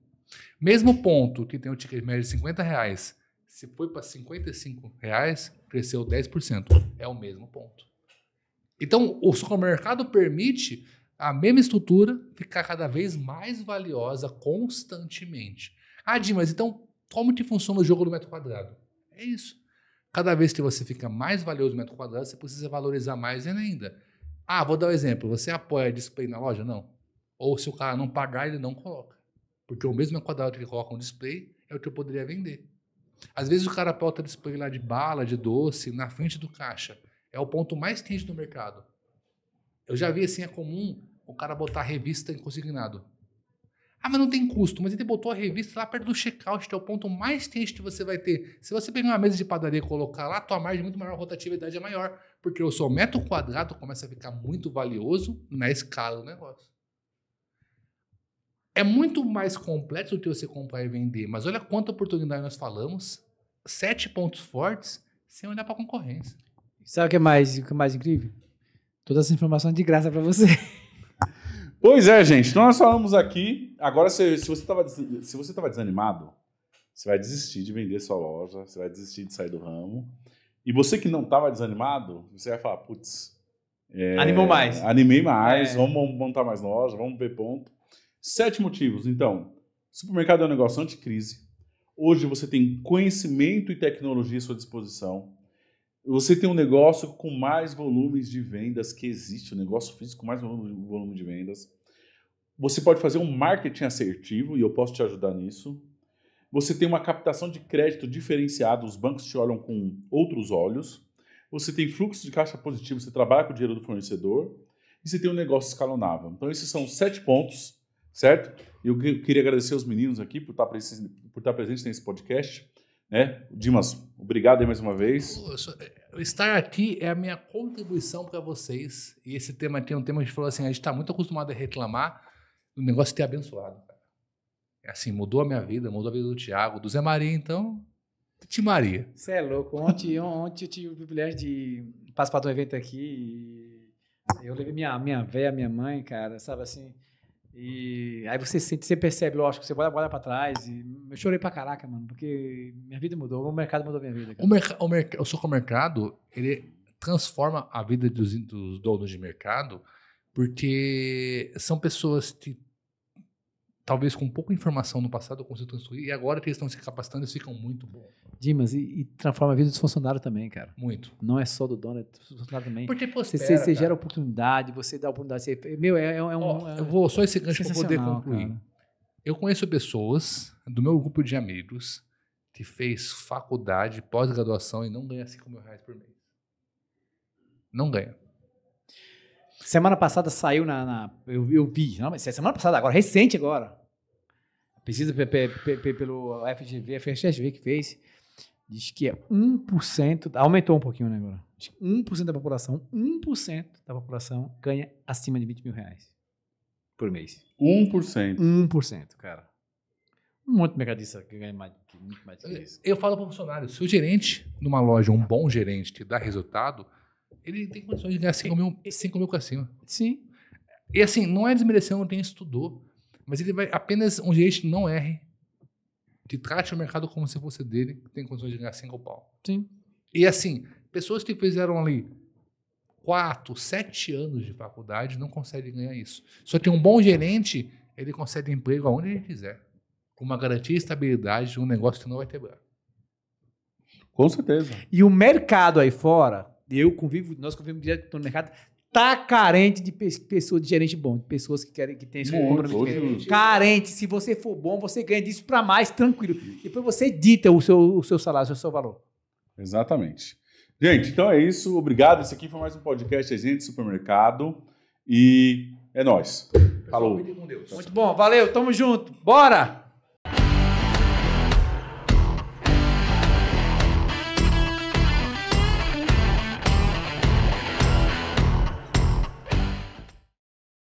Mesmo ponto, que tem o ticket médio de 50 reais, se foi para 55 reais, cresceu 10%. É o mesmo ponto. Então, o supermercado permite a mesma estrutura ficar cada vez mais valiosa constantemente. Ah, Dimas, então como que funciona o jogo do metro quadrado? É isso. Cada vez que você fica mais valioso no metro quadrado, você precisa valorizar mais ainda. Ah, vou dar um exemplo. Você apoia display na loja? Não. Ou se o cara não pagar, ele não coloca. Porque o mesmo quadrado que ele coloca um display é o que eu poderia vender. Às vezes o cara bota display lá de bala, de doce, na frente do caixa. É o ponto mais quente do mercado. Eu já vi assim, é comum o cara botar a revista em consignado. Ah, mas não tem custo. Mas ele botou a revista lá perto do checkout, que é o ponto mais quente que você vai ter. Se você pegar uma mesa de padaria e colocar lá, tua margem é muito maior, a rotatividade é maior. Porque o seu metro quadrado começa a ficar muito valioso na escala do negócio. É muito mais complexo do que você comprar e vender. Mas olha quanta oportunidade nós falamos. Sete pontos fortes sem olhar para a concorrência. Sabe o que é mais, o que é mais incrível? Toda essa informação de graça para você. Pois é, gente. Então nós falamos aqui. Agora, se, se você estava se você tava desanimado, você vai desistir de vender sua loja, você vai desistir de sair do ramo. E você que não estava desanimado, você vai falar, putz. é, Animou mais. Animei mais, É. vamos montar mais loja, vamos ver ponto. Sete motivos. Então, supermercado é um negócio anticrise. Hoje você tem conhecimento e tecnologia à sua disposição. Você tem um negócio com mais volumes de vendas que existe, um negócio físico com mais volume, de vendas. Você pode fazer um marketing assertivo e eu posso te ajudar nisso. Você tem uma captação de crédito diferenciado, os bancos te olham com outros olhos. Você tem fluxo de caixa positivo, você trabalha com o dinheiro do fornecedor. E você tem um negócio escalonável. Então, esses são sete pontos, certo? Eu que- queria agradecer os meninos aqui por estar, presen- por estar presentes nesse podcast. Né? Dimas, obrigado aí mais uma vez. Eu Estar aqui é a minha contribuição para vocês. E esse tema aqui é um tema que a gente falou assim: a gente está muito acostumado a reclamar do negócio ter abençoado. Cara. É assim, mudou a minha vida, mudou a vida do Thiago, do Zé Maria, então. Ti Maria. Você é louco. Ontem, ontem eu tive o privilégio de participar de um evento aqui e eu levei minha, minha véia, minha mãe, cara, sabe assim. E aí você sente, você percebe, lógico, você olha, olha pra trás e eu chorei pra caraca, mano, porque minha vida mudou, o mercado mudou minha vida. O, Cara. merca o, merc o supermercado, ele transforma a vida dos, dos donos de mercado, porque são pessoas que talvez com pouca informação no passado, eu consigo construir, e agora que eles estão se capacitando, eles ficam muito bons. Dimas, e, e transforma a vida dos funcionários também, cara. Muito. Não é só do dono, é do funcionário também. Porque Você, você- você gera oportunidade, você dá oportunidade. Você, meu, é, é um. Ó, é eu vou só esse gancho para poder concluir. cara. Eu conheço pessoas do meu grupo de amigos que fez faculdade, pós-graduação e não ganha 5 mil reais por mês. Não ganha. Semana passada saiu na. na- eu, eu vi, não, mas é semana passada, agora, recente agora. Pesquisa pe- pe- pe- pe- pelo FGV, FGV que fez. Diz que é 1%, aumentou um pouquinho, né, agora? Diz que 1% da população, 1% da população ganha acima de 20 mil reais por mês. 1%. 1%, cara. Um monte de mercadista que ganha mais, que, muito mais que isso. Eu falo para o funcionário, se o gerente numa loja, um bom gerente que dá resultado, ele tem condições de ganhar 5 mil, 5 mil para cima. Sim. E assim, não é desmerecendo quem estudou, mas ele vai apenas um gerente que não erre, que trate o mercado como se fosse dele, que tem condições de ganhar 5 pau. Sim. E assim, pessoas que fizeram ali 4, 7 anos de faculdade não conseguem ganhar isso. Só que um bom gerente, ele consegue emprego aonde ele quiser. Com uma garantia e estabilidade de um negócio que não vai quebrar. Com certeza. E o mercado aí fora, eu convivo, nós convivemos direto no mercado, tá carente de pe- pessoas, de gerente bom, de pessoas que querem que tem esse comprometimento. Carente, se você for bom, você ganha disso pra mais, tranquilo. Depois você dita o seu, o seu salário, o seu valor. Exatamente. Gente, então é isso. Obrigado. Esse aqui foi mais um podcast Agente Supermercado. E é nóis. Falou. Muito bom, valeu, tamo junto. Bora!